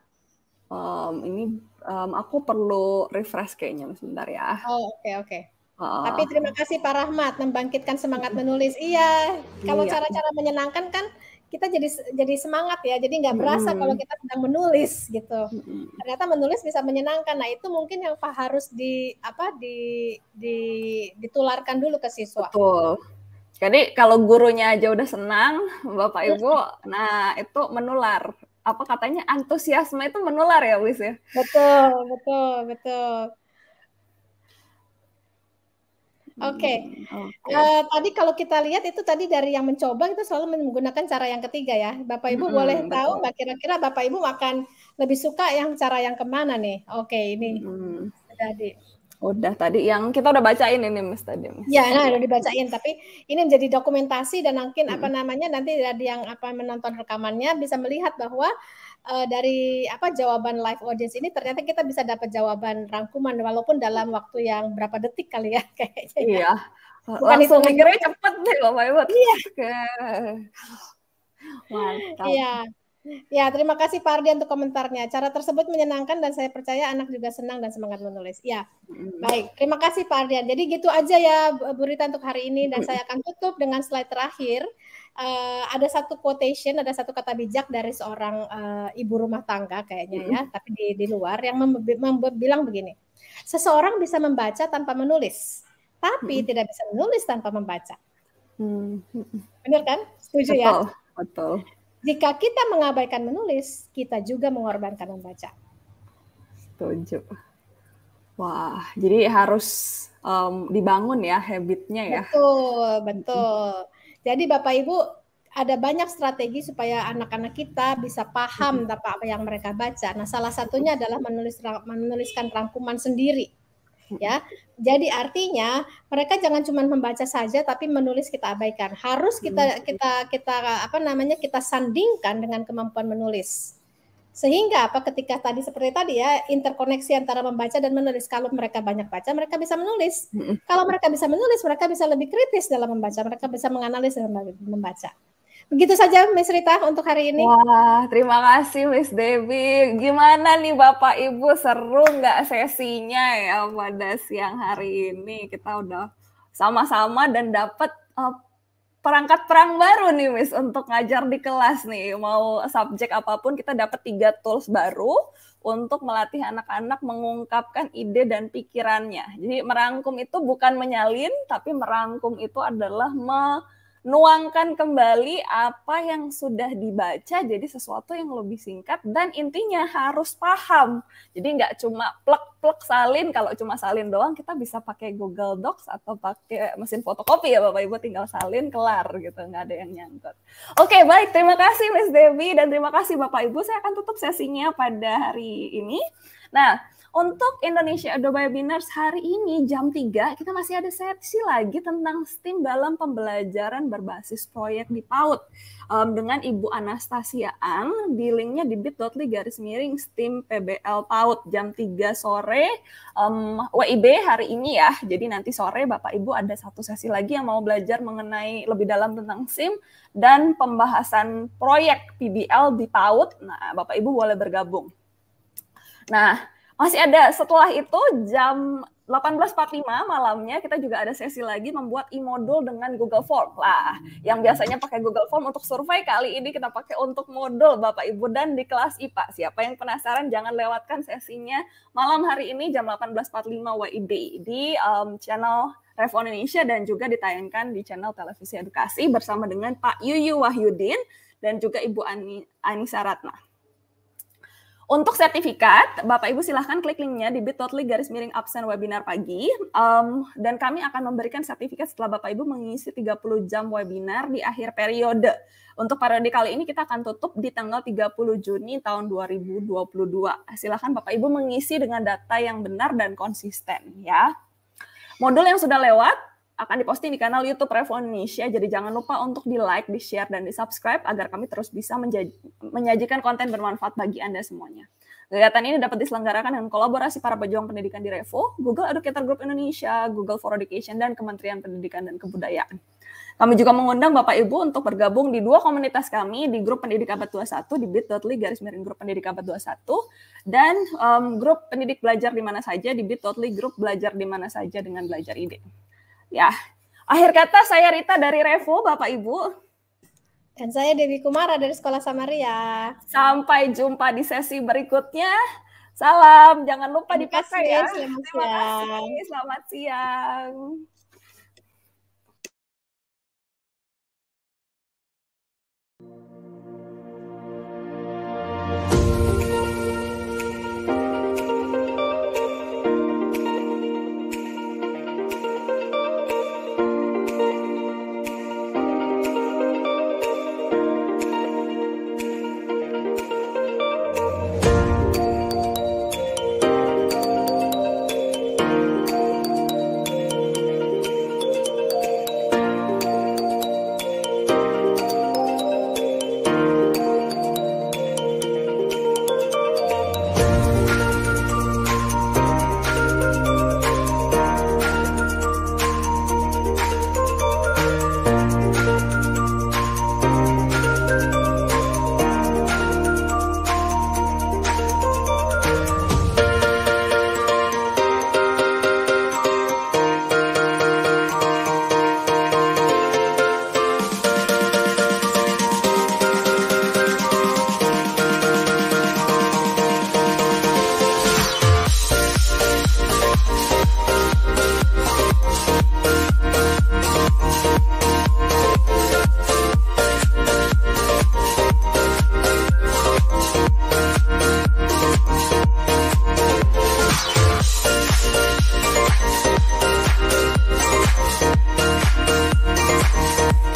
Um, ini um, aku perlu refresh kayaknya sebentar ya. Oh oke okay, oke. Okay. Uh, Tapi terima kasih Pak Rahmat membangkitkan semangat menulis. Iya, kalau iya. cara-cara menyenangkan kan kita jadi jadi semangat ya. Jadi nggak berasa hmm. kalau kita sedang menulis gitu. Hmm. Ternyata menulis bisa menyenangkan. Nah itu mungkin yang Pak harus di apa di, di ditularkan dulu ke siswa. Betul. Jadi kalau gurunya aja udah senang, Bapak Ibu, nah itu menular apa katanya antusiasme itu menular ya Wis ya. Betul, betul, betul. Oke, okay. Hmm, okay. uh, eh, tadi kalau kita lihat itu tadi dari yang mencoba itu selalu menggunakan cara yang ketiga ya. Bapak Ibu hmm, boleh betul. tahu, kira-kira Bapak Ibu akan lebih suka yang cara yang ke mana nih? Oke, okay, ini hmm. tadi. Udah tadi yang kita udah bacain ini Mas tadi. Mas. Ya, nah udah dibacain tapi ini menjadi dokumentasi dan mungkin hmm. apa namanya nanti dari yang apa menonton rekamannya bisa melihat bahwa uh, dari apa jawaban live audience ini ternyata kita bisa dapat jawaban rangkuman walaupun dalam waktu yang berapa detik kali ya <laughs> kayaknya. Ya. Iya. Bukan Langsung mikirnya cepet deh Bapak Ibu. Iya. Mantap. Iya. Ya, terima kasih Pak Ardi untuk komentarnya. Cara tersebut menyenangkan dan saya percaya anak juga senang dan semangat menulis. Ya, baik. Terima kasih Pak Ardian. Jadi gitu aja ya Bu Rita untuk hari ini dan saya akan tutup dengan slide terakhir. Uh, ada satu quotation, ada satu kata bijak dari seorang uh, ibu rumah tangga kayaknya ya, tapi di, di luar yang bilang begini. Seseorang bisa membaca tanpa menulis, tapi tidak bisa menulis tanpa membaca. Benar kan? Setuju betul, ya? Betul. Jika kita mengabaikan menulis, kita juga mengorbankan membaca. Setuju. Wah, jadi harus um, dibangun ya habitnya ya. Betul, betul. Jadi Bapak Ibu ada banyak strategi supaya anak-anak kita bisa paham apa yang mereka baca. Nah, salah satunya adalah menulis menuliskan rangkuman sendiri ya. Jadi artinya mereka jangan cuma membaca saja tapi menulis kita abaikan. Harus kita hmm. kita kita apa namanya kita sandingkan dengan kemampuan menulis. Sehingga apa ketika tadi seperti tadi ya interkoneksi antara membaca dan menulis. Kalau mereka banyak baca, mereka bisa menulis. Hmm. Kalau mereka bisa menulis, mereka bisa lebih kritis dalam membaca. Mereka bisa menganalisis dalam membaca. Begitu saja Miss Rita untuk hari ini. Wah, terima kasih Miss Debbie. Gimana nih Bapak Ibu seru nggak sesinya ya pada siang hari ini? Kita udah sama-sama dan dapat uh, perangkat perang baru nih Miss untuk ngajar di kelas nih. Mau subjek apa pun kita dapat tiga tools baru untuk melatih anak-anak mengungkapkan ide dan pikirannya. Jadi merangkum itu bukan menyalin, tapi merangkum itu adalah me nuangkan kembali apa yang sudah dibaca jadi sesuatu yang lebih singkat dan intinya harus paham. Jadi nggak cuma plek-plek salin, kalau cuma salin doang kita bisa pakai Google Docs atau pakai mesin fotokopi ya Bapak Ibu tinggal salin kelar gitu, nggak ada yang nyangkut. Oke baik, terima kasih Miss Debbie dan terima kasih Bapak Ibu. Saya akan tutup sesinya pada hari ini. Nah, untuk Indonesia Adobe Webinars hari ini jam 3 kita masih ada sesi lagi tentang STEAM dalam pembelajaran berbasis proyek di PAUD um, dengan Ibu Anastasia Ang di linknya di bit.ly garis miring STEAM PBL PAUD jam 3 sore um, WIB hari ini ya. Jadi nanti sore Bapak Ibu ada satu sesi lagi yang mau belajar mengenai lebih dalam tentang STEAM dan pembahasan proyek PBL di PAUD. Nah, Bapak Ibu boleh bergabung. Nah, masih ada setelah itu jam 18.45 malamnya kita juga ada sesi lagi membuat e-modul dengan Google Form. Lah, yang biasanya pakai Google Form untuk survei kali ini kita pakai untuk modul Bapak Ibu dan di kelas IPA. Siapa yang penasaran jangan lewatkan sesinya malam hari ini jam 18.45 WIB di um, channel Revo Indonesia dan juga ditayangkan di channel televisi edukasi bersama dengan Pak Yuyu Wahyudin dan juga Ibu Ani Anissa Ratna. Untuk sertifikat, Bapak Ibu silahkan klik linknya di bit.ly garis miring absen webinar pagi. Um, dan kami akan memberikan sertifikat setelah Bapak Ibu mengisi 30 jam webinar di akhir periode. Untuk periode kali ini kita akan tutup di tanggal 30 Juni tahun 2022. Silahkan Bapak Ibu mengisi dengan data yang benar dan konsisten ya. Modul yang sudah lewat akan diposting di kanal YouTube Revo Indonesia. Jadi jangan lupa untuk di like, di share, dan di subscribe agar kami terus bisa menyajikan konten bermanfaat bagi Anda semuanya. Kegiatan ini dapat diselenggarakan dengan kolaborasi para pejuang pendidikan di Revo, Google Educator Group Indonesia, Google for Education, dan Kementerian Pendidikan dan Kebudayaan. Kami juga mengundang Bapak Ibu untuk bergabung di dua komunitas kami di grup pendidik abad 21 di bit.ly garis miring grup pendidik abad 21 dan um, grup pendidik belajar di mana saja di bit.ly grup belajar di mana saja dengan belajar ide. Ya, akhir kata saya Rita dari Revo, Bapak Ibu. Dan saya Dewi Kumara dari Sekolah Samaria. Sampai jumpa di sesi berikutnya. Salam, jangan lupa dipakai ya. Selamat Terima siang. kasih, selamat siang.